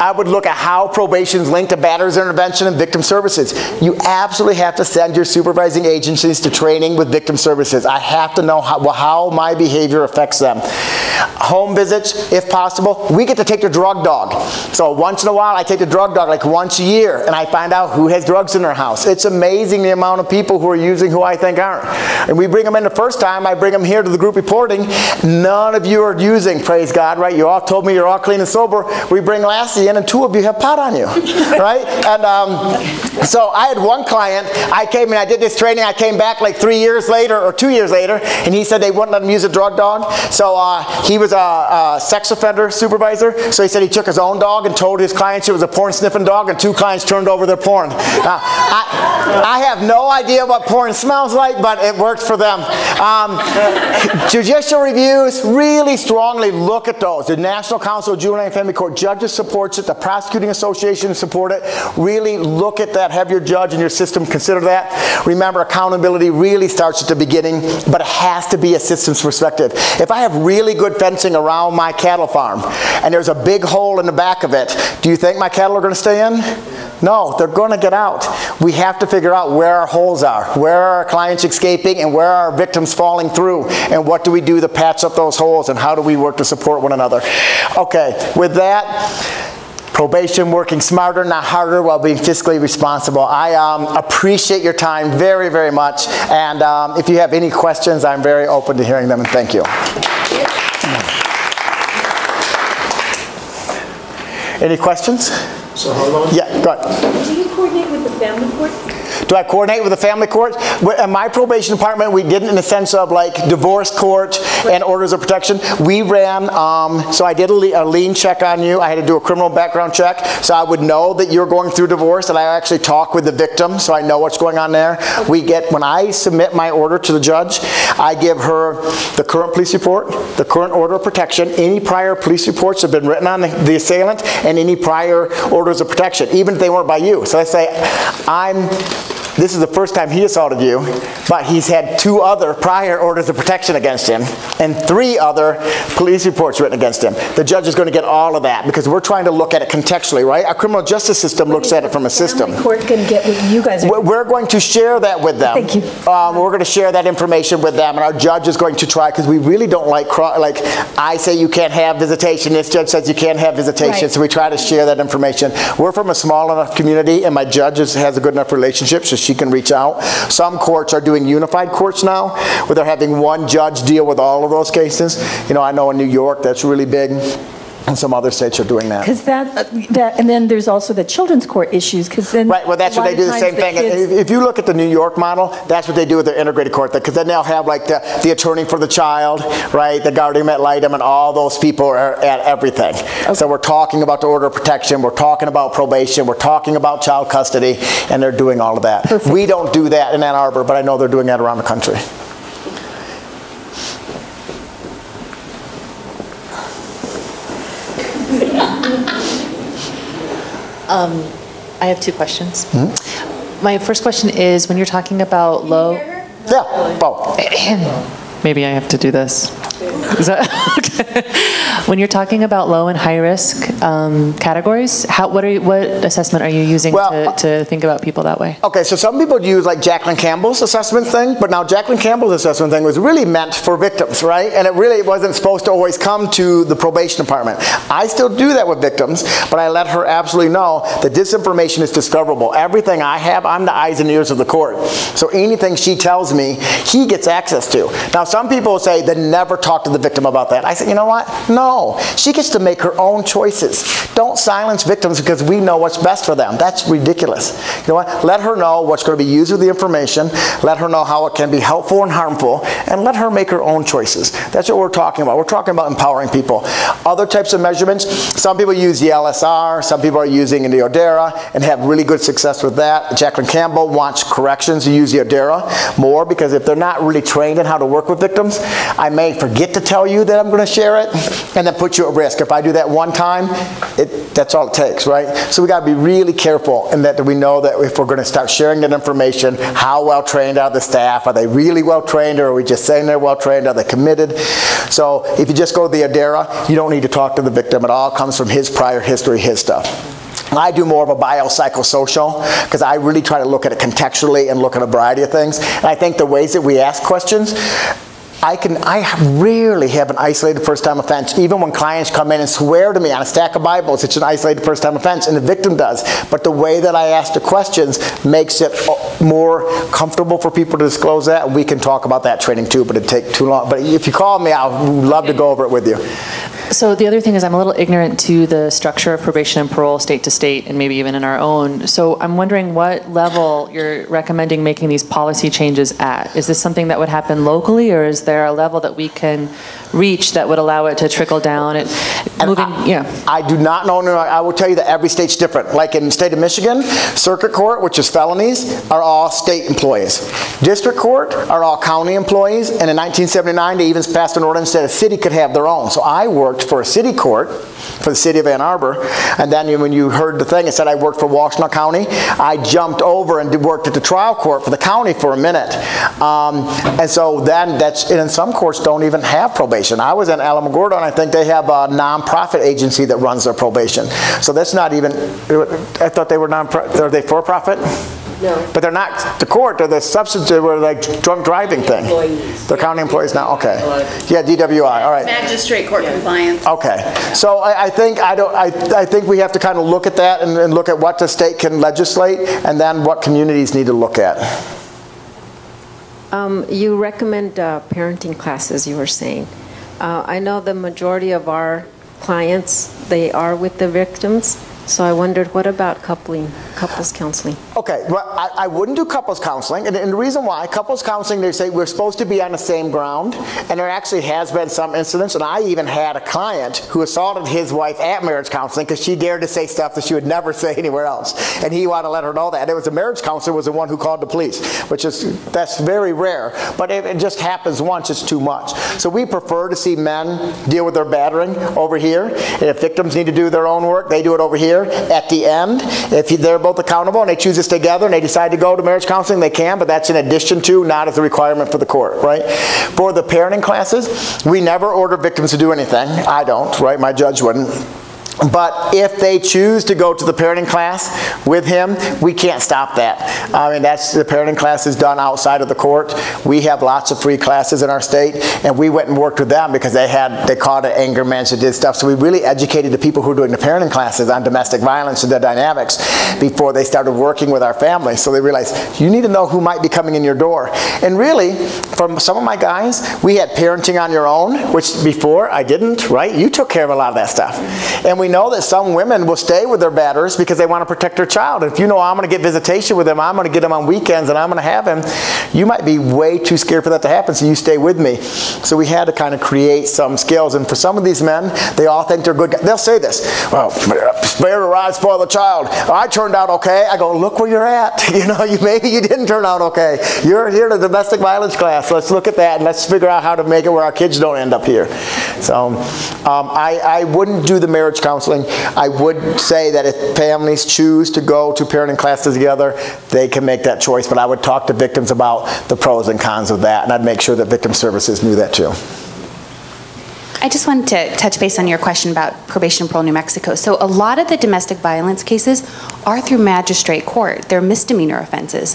I would look at how probation is linked to batterers intervention and victim services. You absolutely have to send your supervising agencies to training with victim services. I have to know how, how my behavior affects them. Home visits, if possible. We get to take the drug dog. So once in a while, I take the drug dog like once a year, and I find out who has drugs in their house. It's amazing the amount of people who are using who I think aren't. And we bring them in the first time, I bring them here to the group reporting. None of you are using, praise God, right? You all told me you're all clean and sober. We bring Lassie in, and two of you have pot on you, right? And um, so I had one client, I came and I did this training, I came back like three years later or two years later, and he said they wouldn't let him use a drug dog. So uh, he was a, a, sex offender supervisor, so he said he took his own dog and told his clients it was a porn sniffing dog, and two clients turned over their porn. I, I have no idea what porn smells like, but it worked for them. Um, judicial reviews, really strongly look at those. The National Council of Juvenile and Family Court judges supports it, the Prosecuting Association support it. Really look at that, have your judge and your system consider that. Remember, accountability really starts at the beginning, but it has to be a systems perspective. If I have really good fencing around my cattle farm and there's a big hole in the back of it, do you think my cattle are going to stay in? No, they're going to get out. We have to figure out where our holes are, where are our clients escaping, and where are our victims falling through, and what do we do to patch up those holes, and how do we work to support one another. Okay, with that, probation working smarter, not harder, while being fiscally responsible. I um, appreciate your time very, very much, and um, if you have any questions, I'm very open to hearing them, and thank you. Any questions? So hold on. Yeah, go ahead. Do you coordinate with the family court? Do I coordinate with the family court? In my probation department, we didn't in the sense of like divorce court and orders of protection. We ran, um, so I did a, LEIN check on you. I had to do a criminal background check. So I would know that you're going through divorce and I actually talk with the victim so I know what's going on there. We get, when I submit my order to the judge, I give her the current police report, the current order of protection, any prior police reports have been written on the, the assailant, and any prior orders of protection, even if they weren't by you. So I say, I'm this is the first time he assaulted you, but he's had two other prior orders of protection against him and three other police reports written against him. The judge is going to get all of that because we're trying to look at it contextually, right? Our criminal justice system looks at it from a system. Court can get what you guys are. We're going to share that with them. Thank you. Um, we're going to share that information with them, and our judge is going to try because we really don't like like I say you can't have visitation. This judge says you can't have visitation, Right. so we try to share that information. We're from a small enough community, and my judge is, has a good enough relationship, so she can reach out. Some courts are doing unified courts now, where they're having one judge deal with all of those cases. You know, I know in New York that's really big, and some other states are doing that. Because that, uh, that, and then there's also the children's court issues, because then. Right, well, that's what they do the same thing. kids- If you look at the New York model, that's what they do with their integrated court, because then they'll have like the, the attorney for the child, right, the guardian ad litem, and all those people are at everything. So we're talking about the order of protection, we're talking about probation, we're talking about child custody, and they're doing all of that. Perfect. We don't do that in Ann Arbor, but I know they're doing that around the country. Um, I have two questions. Hmm? My first question is, when you're talking about low, Yeah, oh, maybe I have to do this. Is that, okay. When you're talking about low and high risk um, categories, how, what are you, what assessment are you using Well, to, to think about people that way? Okay, so some people use like Jacquelyn Campbell's assessment thing, but now Jacquelyn Campbell's assessment thing was really meant for victims, right? And it really wasn't supposed to always come to the probation department. I still do that with victims, but I let her absolutely know that this information is discoverable. Everything I have, I'm the eyes and ears of the court. So anything she tells me, he gets access to. Now, some people say they never talk to the victim about that. I said, you know what? No. She gets to make her own choices. Don't silence victims because we know what's best for them. That's ridiculous. You know what? Let her know what's going to be used with the information. Let her know how it can be helpful and harmful, and let her make her own choices. That's what we're talking about. We're talking about empowering people. Other types of measurements, some people use the LSR, some people are using the ODARA and have really good success with that. Jacquelyn Campbell wants corrections to use the ODARA more because if they're not really trained in how to work with victims, I may forget to tell you that I'm going to share it and then put you at risk. If I do that one time, it, that's all it takes, right? So we got to be really careful in that we know that if we're going to start sharing that information, how well trained are the staff? Are they really well trained or are we just saying they're well trained? Are they committed? So if you just go to the ODARA, you don't need to talk to the victim. It all comes from his prior history, his stuff. I do more of a biopsychosocial because I really try to look at it contextually and look at a variety of things. And I think the ways that we ask questions I can, I rarely have an isolated first time offense. Even when clients come in and swear to me on a stack of Bibles, it's an isolated first time offense, and the victim does. But the way that I ask the questions makes it uh, more comfortable for people to disclose that, we can talk about that training too, but it'd take too long. But if you call me, I'd love to go over it with you. So the other thing is I'm a little ignorant to the structure of probation and parole state to state and maybe even in our own. So I'm wondering what level you're recommending making these policy changes at. Is this something that would happen locally or is there a level that we can reach that would allow it to trickle down? It, moving, I, yeah. I do not know. I will tell you that every state's different. Like in the state of Michigan, circuit court, which is felonies, are all state employees. District court are all county employees. And in 1979, they even passed an ordinance that a city could have their own. So I worked for a city court for the city of Ann Arbor. And then when you heard the thing, it said I worked for Washtenaw County. I jumped over and worked at the trial court for the county for a minute. Um, and so then that's, and some courts don't even have probation. I was in Alamogordo and I think they have a nonprofit agency that runs their probation. So that's not even, I thought they were non, are they for profit? No. But they're not the court, they're the substance, they were like drunk driving thing. Employees. They're county employees now, okay. Yeah, DWI, all right. Magistrate court compliance. Okay, so I, I think I don't. I, I think we have to kind of look at that and, and look at what the state can legislate, and then what communities need to look at. Um, you recommend uh, parenting classes, you were saying. Uh, I know the majority of our clients, they are with the victims. So I wondered, what about coupling, couples counseling? Okay, well, I, I wouldn't do couples counseling, and, and, the reason why, couples counseling, they say we're supposed to be on the same ground, and there actually has been some incidents, and I even had a client who assaulted his wife at marriage counseling because she dared to say stuff that she would never say anywhere else, and he wanted to let her know that. It was the marriage counselor was the one who called the police, which is, that's very rare, but it just happens once, it's too much. So we prefer to see men deal with their battering over here, and if victims need to do their own work, they do it over here here at the end. If they're both accountable and they choose this together and they decide to go to marriage counseling, they can, but that's in addition to, not as a requirement for the court, right? For the parenting classes, we never order victims to do anything. I don't, right? My judge wouldn't. But if they choose to go to the parenting class with him, we can't stop that. I mean, that's the parenting class is done outside of the court. We have lots of free classes in our state, and we went and worked with them because they had they called it anger management, did stuff. So we really educated the people who were doing the parenting classes on domestic violence and the dynamics before they started working with our family. So they realized you need to know who might be coming in your door. And really, from some of my guys, we had parenting on your own, which before I didn't. Right? You took care of a lot of that stuff, and we know that some women will stay with their batters because they want to protect their child. If you know I'm going to get visitation with them, I'm going to get him on weekends and I'm going to have him, you might be way too scared for that to happen, so you stay with me. So we had to kind of create some skills. And for some of these men, they all think they're good guys. They'll say this, well, spare the rod, spoil the child. I turned out okay. I go, look where you're at. You know, you maybe you didn't turn out okay. You're here to domestic violence class. Let's look at that and let's figure out how to make it where our kids don't end up here. So um, I, I wouldn't do the marriage counseling. I would say that if families choose to go to parenting classes together, they can make that choice, but I would talk to victims about the pros and cons of that, and I'd make sure that victim services knew that too. I just wanted to touch base on your question about probation and parole New Mexico. So a lot of the domestic violence cases are through magistrate court. They're misdemeanor offenses.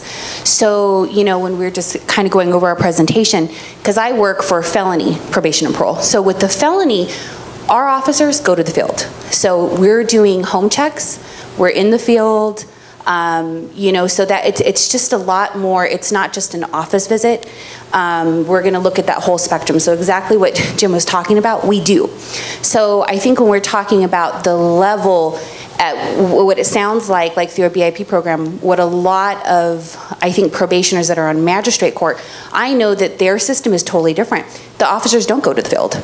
So, you know, when we are just kind of going over our presentation, because I work for felony probation and parole. So with the felony, our officers go to the field. So we're doing home checks, we're in the field, um, you know, so that it's, it's just a lot more, it's not just an office visit. Um, we're gonna look at that whole spectrum. So exactly what Jim was talking about, we do. So I think when we're talking about the level at what it sounds like, like through a BIP program, what a lot of, I think, probationers that are on magistrate court, I know that their system is totally different. The officers don't go to the field.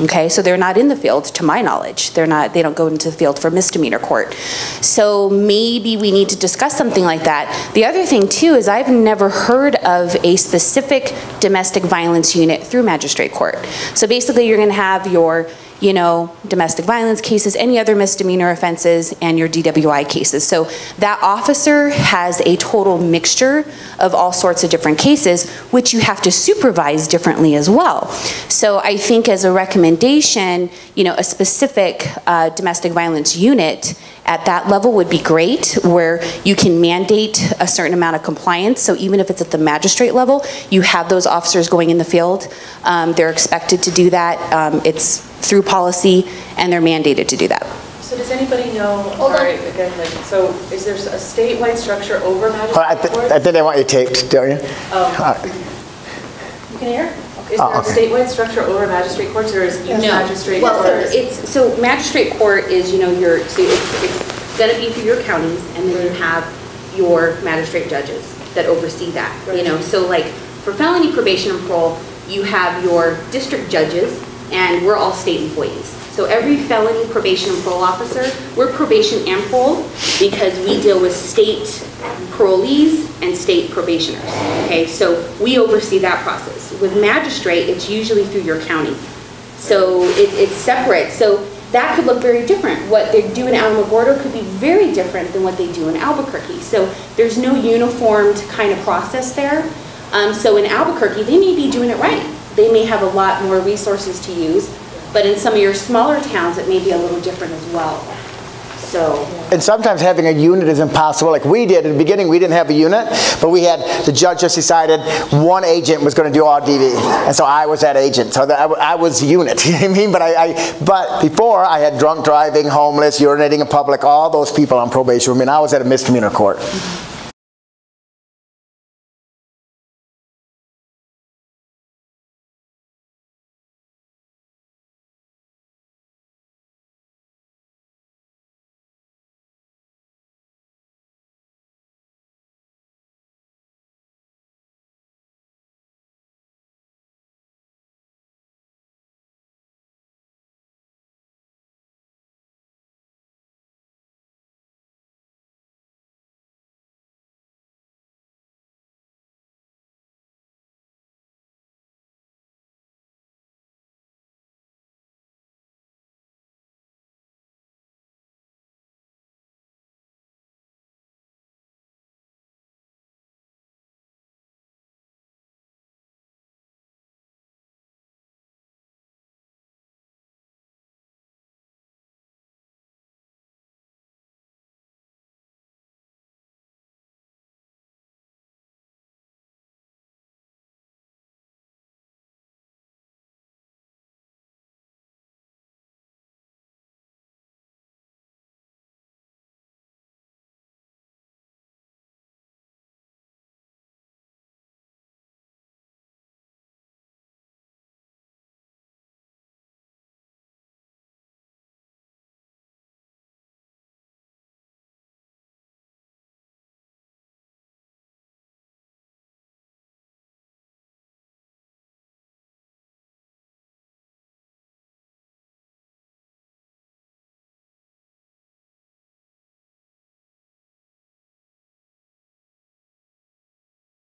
Okay, so they're not in the field, to my knowledge. They're not, they don't go into the field for misdemeanor court. So maybe we need to discuss something like that. The other thing too is I've never heard of a specific domestic violence unit through magistrate court. So basically you're gonna have your you know, domestic violence cases, any other misdemeanor offenses, and your DWI cases. So that officer has a total mixture of all sorts of different cases, which you have to supervise differently as well. So I think as a recommendation, you know, a specific uh, domestic violence unit at that level would be great, where you can mandate a certain amount of compliance. So even if it's at the magistrate level, you have those officers going in the field. Um, They're expected to do that. Um, It's through policy, and they're mandated to do that. So does anybody know, sorry, again, like, so is there a statewide structure over But I, magistrate thi- I think they want you taped, don't you? Uh, You can hear? Is Oh, there a statewide structure over magistrate courts, or is each magistrate Well, court? so it's, so magistrate court is, you know, your, so it's, it's gonna be through your counties, and then you have your magistrate judges that oversee that, you know? So like, for felony probation and parole, you have your district judges, and we're all state employees. So every felony probation and parole officer, we're probation and parole, because we deal with state parolees and state probationers, okay? So we oversee that process. With magistrate, it's usually through your county. So it, it's separate. So that could look very different. What they do in Alamogordo could be very different than what they do in Albuquerque. So there's no uniformed kind of process there. Um, so in Albuquerque, they may be doing it right. They may have a lot more resources to use. But in some of your smaller towns, it may be a little different as well. So. And sometimes having a unit is impossible. Like we did in the beginning, we didn't have a unit, but we had the judge just decided one agent was going to do all DV, and so I was that agent. So I, I, was unit. You know what I mean? But I, I, but before I had drunk driving, homeless, urinating in public, all those people on probation. I mean, I was at a misdemeanor court.